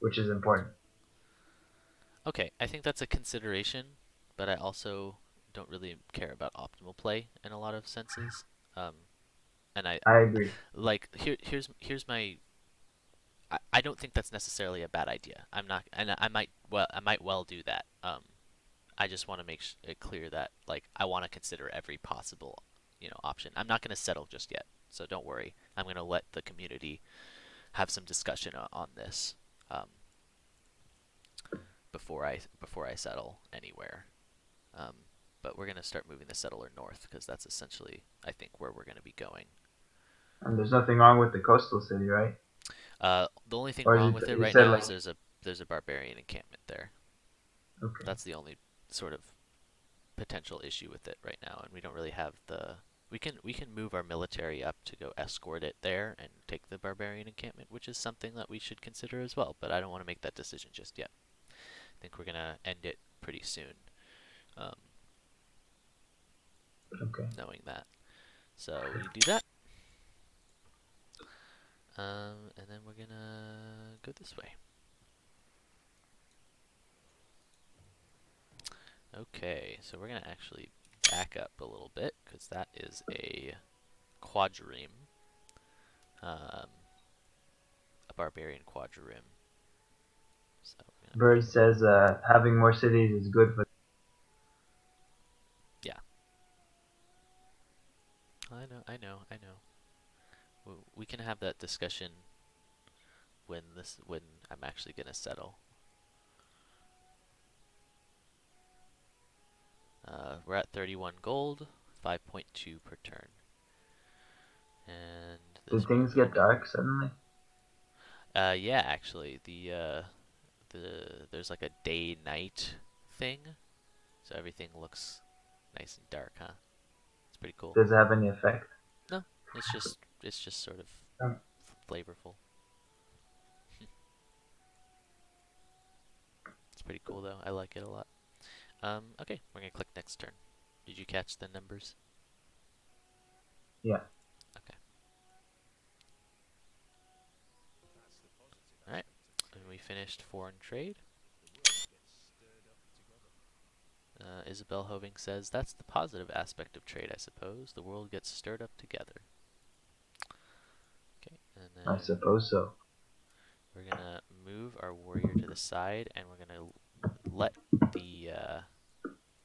which is important. Okay, I think that's a consideration, but I also don't really care about optimal play in a lot of senses. Um, and I I agree. like here here's here's my I, I don't think that's necessarily a bad idea. I'm not and I might well I might well do that. Um I just want to make sh- it clear that like I want to consider every possible, you know, option. I'm not going to settle just yet. So don't worry. I'm going to let the community have some discussion on this um, before I before I settle anywhere. Um, but we're going to start moving the settler north because that's essentially, I think, where we're going to be going. And there's nothing wrong with the coastal city, right? Uh, the only thing Or wrong with s- it right now like- is there's a there's a barbarian encampment there. Okay. That's the only sort of potential issue with it right now, and we don't really have the. We can we can move our military up to go escort it there and take the barbarian encampment, which is something that we should consider as well. But I don't want to make that decision just yet. I think we're gonna end it pretty soon, um, Okay. knowing that. So we do that, um, and then we're gonna go this way. Okay, so we're gonna actually back up a little bit because that is a quadrireme, um, a barbarian quadrireme. So Bird says uh, having more cities is good for. I know, I know, I know. W- We can have that discussion when this when I'm actually gonna settle. Uh, we're at 31 gold, 5.2 per turn. And Did things get dark suddenly? Uh, yeah, actually, the uh, the there's like a day night thing, so everything looks nice and dark, huh? It's pretty cool. Does it have any effect? No, it's just it's just sort of Um. flavorful. it's pretty cool though. I like it a lot. Um, okay, we're gonna click next turn. Did you catch the numbers? Yeah. Okay. That's the positive Alright. And we finished foreign trade. The world gets stirred up together. Uh, Isabel Hoving says that's the positive aspect of trade, I suppose. The world gets stirred up together. Okay, and then I suppose so. We're gonna move our warrior to the side, and we're gonna let the uh,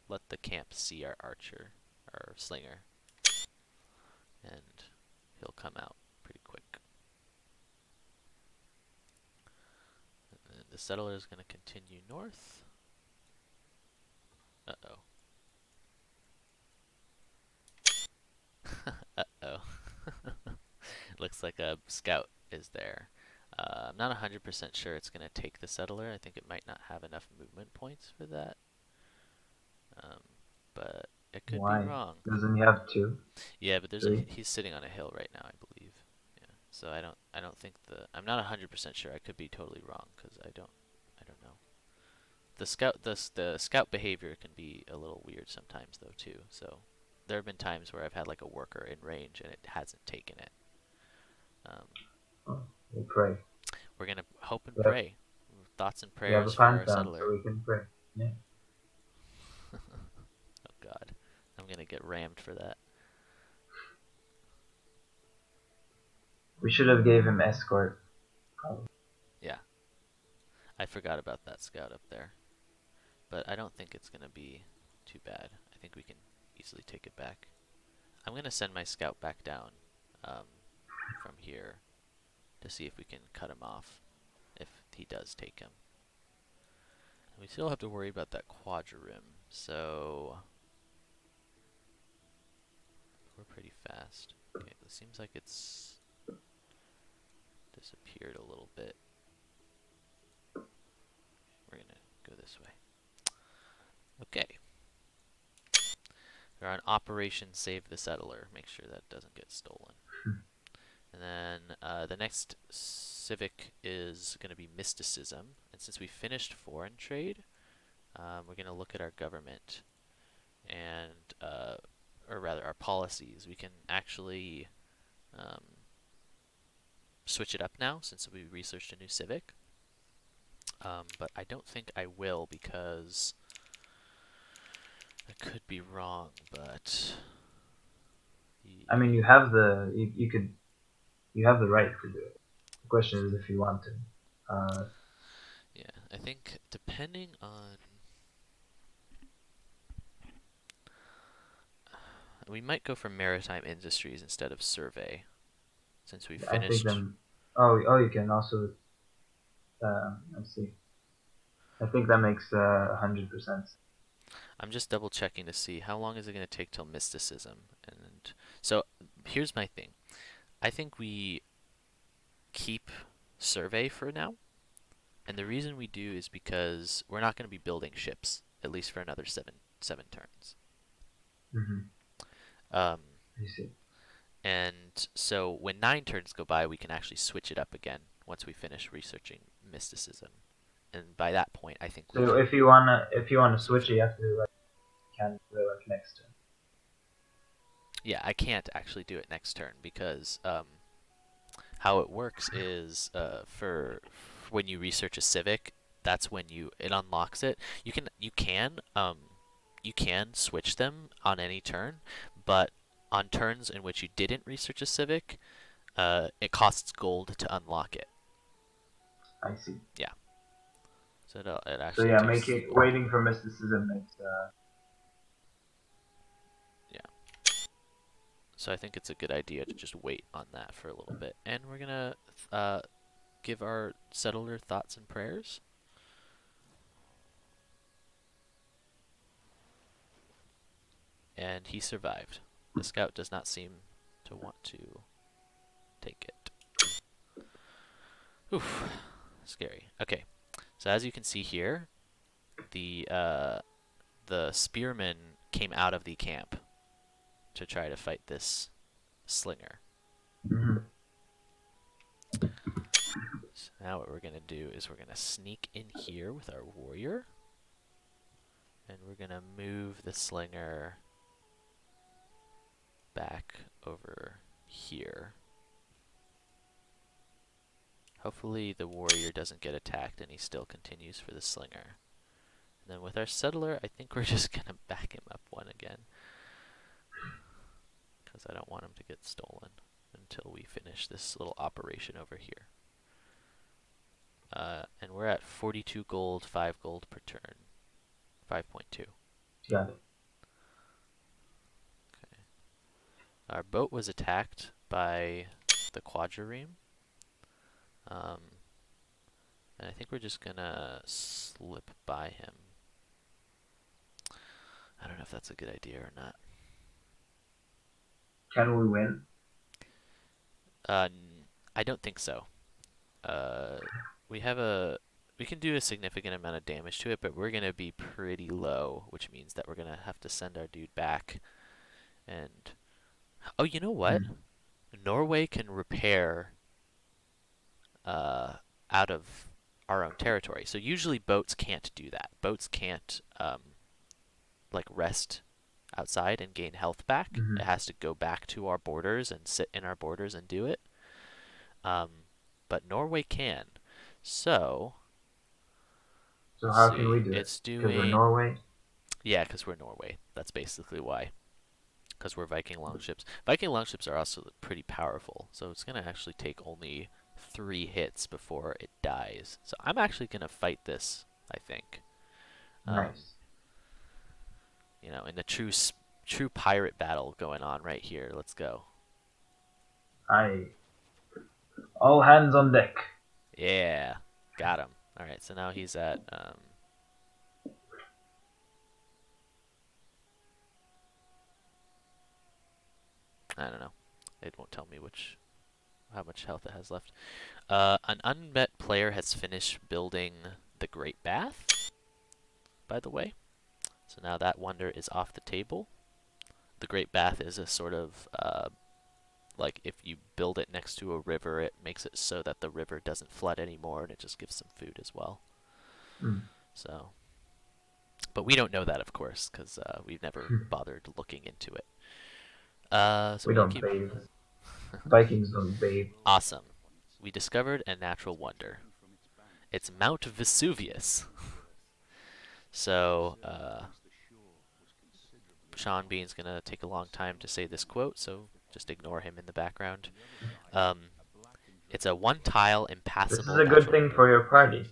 let the camp see our archer, our slinger, and he'll come out pretty quick. And then the settler is gonna continue north. Uh oh. uh oh. Looks like a scout is there. Uh, I'm not 100% sure it's going to take the settler. I think it might not have enough movement points for that. Um, but it could Why? be wrong. Doesn't he have two? Yeah, but there's a, he's sitting on a hill right now, I believe. Yeah. So I don't I don't think the I'm not 100% sure. I could be totally wrong cuz I don't I don't know. The scout the the scout behavior can be a little weird sometimes though too. So there have been times where I've had like a worker in range and it hasn't taken it. Pray. we're gonna hope and Yeah. pray. Thoughts and We have a prayers for our settler. so we can pray. Oh God, I'm gonna get rammed for that. We should have gave him escort. Yeah. I forgot about that scout up there, but I don't think it's gonna be too bad. I think we can easily take it back. I'm gonna send my scout back down um, from here to see if we can cut him off if he does take him. And we still have to worry about that quadrireme, so we're pretty fast. Okay, it seems like it's disappeared a little bit. We're gonna go this way. Okay. We're on Operation Save the Settler. Make sure that doesn't get stolen. and then uh, the next civic is going to be Mysticism. And since we finished Foreign Trade, um, we're going to look at our government and, uh, or rather, our policies. We can actually um, switch it up now since we researched a new civic. Um, but I don't think I will because I could be wrong, but I mean, you have the you, you could you have the right to do it. The question is if you want to. Uh, yeah, I think depending on we might go for maritime industries instead of survey since we I think finished. then. Oh, oh, you can also. Uh, I see. I think that makes uh, hundred percent. I'm just double checking to see how long is it going to take till mysticism. And so here's my thing. I think we keep survey for now. And the reason we do is because we're not going to be building ships at least for another 7 7 turns. Mm-hmm. Um I see. and so when 9 turns go by, we can actually switch it up again once we finish researching mysticism. And by that point, I think we So if you wanna if you wanna switch it, you have to do like can do it like next turn. Yeah, I can't actually do it next turn because um, how it works is uh, for when you research a civic, that's when you it unlocks it. You can you can um, you can switch them on any turn, but on turns in which you didn't research a civic, uh, it costs gold to unlock it. I see. Yeah. So it, it So actually yeah, making waiting for mysticism makes uh, So I think it's a good idea to just wait on that for a little bit. And we're gonna uh, give our settler thoughts and prayers. And he survived. The scout does not seem to want to take it. Oof, scary. Okay, so as you can see here, the uh, the spearmen came out of the camp to try to fight this slinger. mhm. So now what we're gonna do is we're gonna sneak in here with our warrior, and we're gonna move the slinger back over here. Hopefully the warrior doesn't get attacked and he still continues for the slinger. And then with our settler, I think we're just gonna back him up one again. Because I don't want him to get stolen until we finish this little operation over here. Uh, and we're at 42 gold, 5 gold per turn. 5.2. got it. Our boat was attacked by the quadrireme. Um, and I think we're just gonna slip by him. I don't know if that's a good idea or not. Can we win? Uh, I don't think so. Uh, we have a we can do a significant amount of damage to it, but we're gonna be pretty low, which means that we're gonna have to send our dude back. And oh, you know what? Norway can repair uh, out of our own territory. So usually boats can't do that. Boats can't um, like rest outside and gain health back. Mhm. It has to go back to our borders and sit in our borders and do it. Um, but Norway can. So So how let's can we see, do it? It's Because we're Norway. yeah, because we're Norway. That's basically why. Because we're Viking longships. Viking longships are also pretty powerful, so it's gonna actually take only three hits before it dies. So I'm actually gonna fight this. I think. Um, Nice. You know, in the true true pirate battle going on right here. Let's go. I. All hands on deck. Yeah, got him. All right, so now he's at um. I don't know. It won't tell me which, how much health it has left. Uh, an unmet player has finished building the Great Bath. By the way, so now that wonder is off the table. The Great Bath is a sort of uh, like if you build it next to a river, it makes it so that the river doesn't flood anymore, and it just gives some food as well. Mm. So, but we don't know that, of course, because uh, we've never Hmm. bothered looking into it. Uh, so We don't keep- bathe. Vikings don't bathe. Awesome. We discovered a natural wonder. It's Mount Vesuvius. so, uh, Sean Bean's gonna take a long time to say this quote, so just ignore him in the background. Um, it's a one-tile impassable. This is a good thing for your party.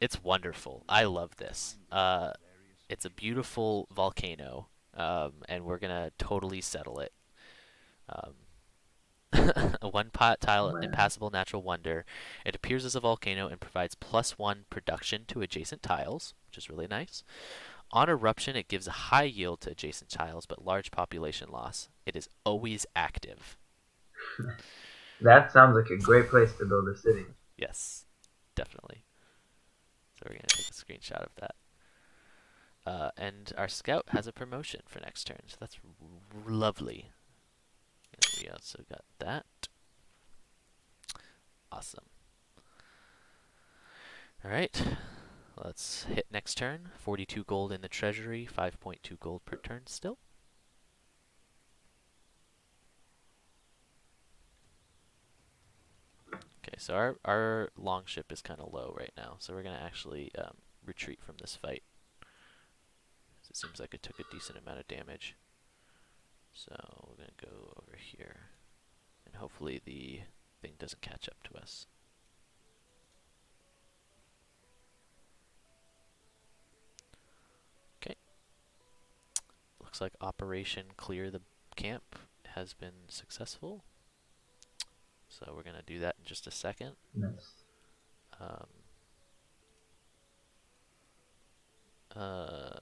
It's wonderful. I love this. Uh, it's a beautiful volcano, um, and we're gonna totally settle it. Um, a one pot tile Wow. impassable natural wonder. It appears as a volcano and provides plus one production to adjacent tiles, which is really nice. On eruption, it gives a high yield to adjacent tiles, but large population loss. It is always active. That sounds like a great place to build a city. Yes, definitely. So we're gonna take a screenshot of that. Uh, and our scout has a promotion for next turn, so that's r- lovely. And we also got that. Awesome. All right, let's hit next turn. 42 gold in the treasury, 5.2 gold per turn still. Okay, so our our long ship is kind of low right now, so we're gonna actually um, retreat from this fight. It seems like it took a decent amount of damage. So we're gonna go over here, and hopefully the thing doesn't catch up to us. Okay. Looks like Operation Clear the Camp has been successful. So we're gonna do that in just a second. Nice. Um, uh,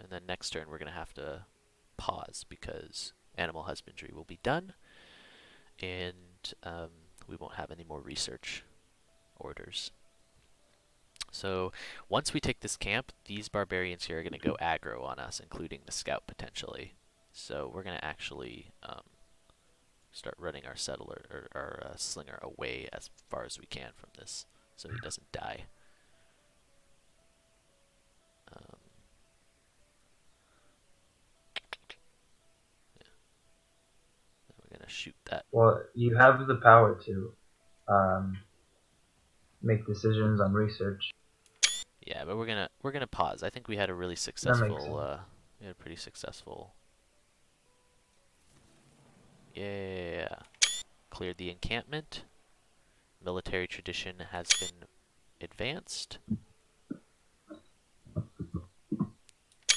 and then next turn we're gonna have to pause because animal husbandry will be done, and um, we won't have any more research orders. So once we take this camp, these barbarians here are gonna go aggro on us, including the scout potentially. So we're gonna actually um, start running our settler or our uh, slinger away as far as we can from this, so he doesn't die. Um, we're gonna shoot that. Well, you have the power to um, make decisions on research. Yeah, but we're gonna we're gonna pause. I think we had a really successful. Uh, we had a pretty successful. Yeah, cleared the encampment. Military tradition has been advanced.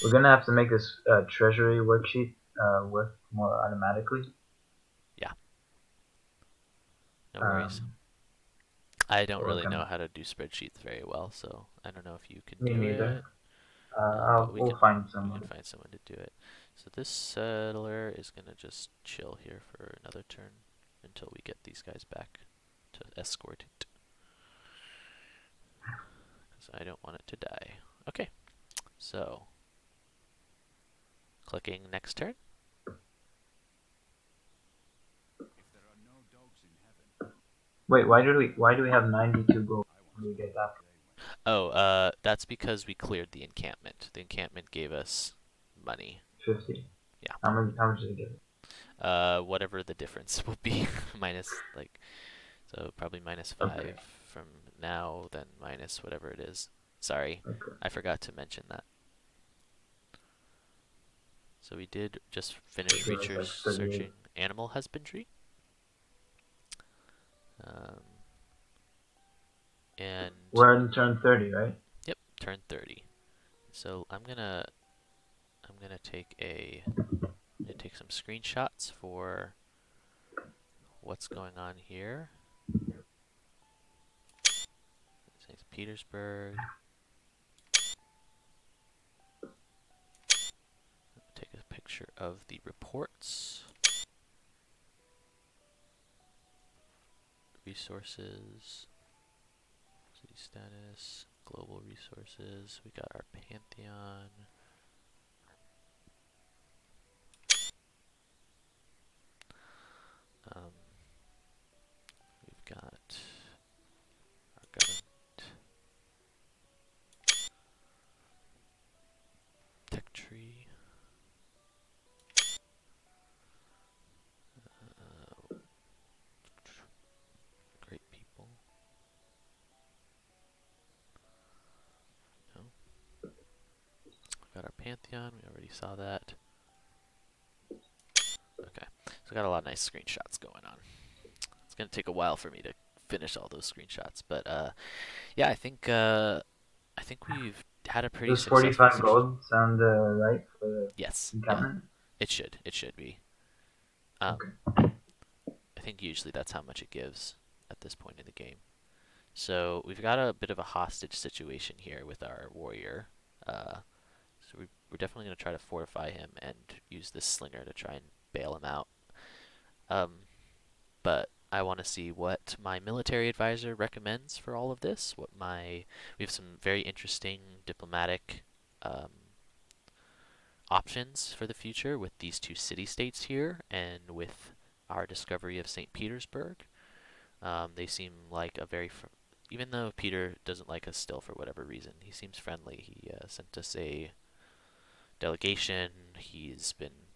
We're gonna have to make this uh, treasury worksheet uh, work more automatically. Yeah. No worries. Um, I don't really know how to do spreadsheets very well, so I don't know if you can Me do neither. it. Uh, I'll, we we'll can- find We can find someone to do it. So this settler is gonna just chill here for another turn until we get these guys back to escort it. Because I don't want it to die. Okay, so clicking next turn. If there are no dogs in heaven, Wait, why do we why do we have 92 gold? Do we get that? Oh, uh, that's because we cleared the encampment. The encampment gave us money. 50. Yeah. How much? How much did it give? Uh, whatever the difference will be, minus like, so probably minus five Okay. from now, then minus whatever it is. Sorry, Okay. I forgot to mention that. So we did just finish like searching animal husbandry. Um, and We're in turn 30, right? Yep, turn 30. So I'm gonna I'm gonna take a I'm gonna take some screenshots for what's going on here. St. Petersburg. Take a picture of the reports. Resources. City status, global resources. We got our Pantheon. Um, we've got our government. Tech tree. Uh, great people. No. We've got our Pantheon, we already saw that. Okay, so I got a lot of nice screenshots going on. It's gonna take a while for me to finish all those screenshots, but uh, yeah, I think uh, I think we've had a pretty Does 45 search. gold sound uh, right for the Yes, yeah, it should. It should be. Um, Okay. I think usually that's how much it gives at this point in the game. So we've got a bit of a hostage situation here with our warrior. Uh, so we, we're definitely going to try to fortify him and use this slinger to try and bail him out. Um, but I want to see what my military advisor recommends for all of this. What my we have some very interesting diplomatic um, options for the future with these two city-states here and with our discovery of St. Petersburg. Um, they seem like a very, even though Peter doesn't like us still for whatever reason, he seems friendly. He uh, sent us a delegation. He's been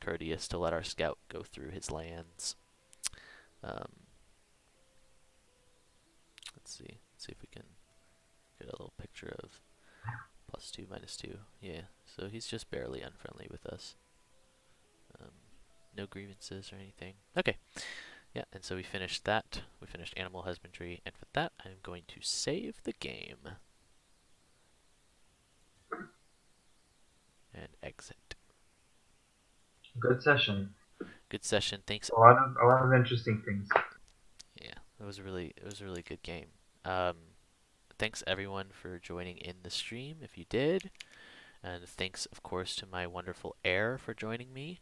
courteous to let our scout go through his lands. Um, let's see. Let's see if we can get a little picture of plus two, minus two. Yeah, so he's just barely unfriendly with us. Um, no grievances or anything. Okay. Yeah, and so we finished that. We finished animal husbandry, and with that, I'm going to save the game. And exit. Good session. Good session. Thanks A lot of a lot of interesting things. Yeah, it was a really it was a really good game. Um, thanks everyone for joining in the stream if you did, and thanks of course to my wonderful heir for joining me,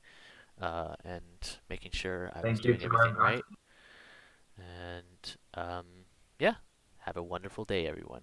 uh, and making sure I was Thank you doing everything right. And um, yeah, have a wonderful day, everyone.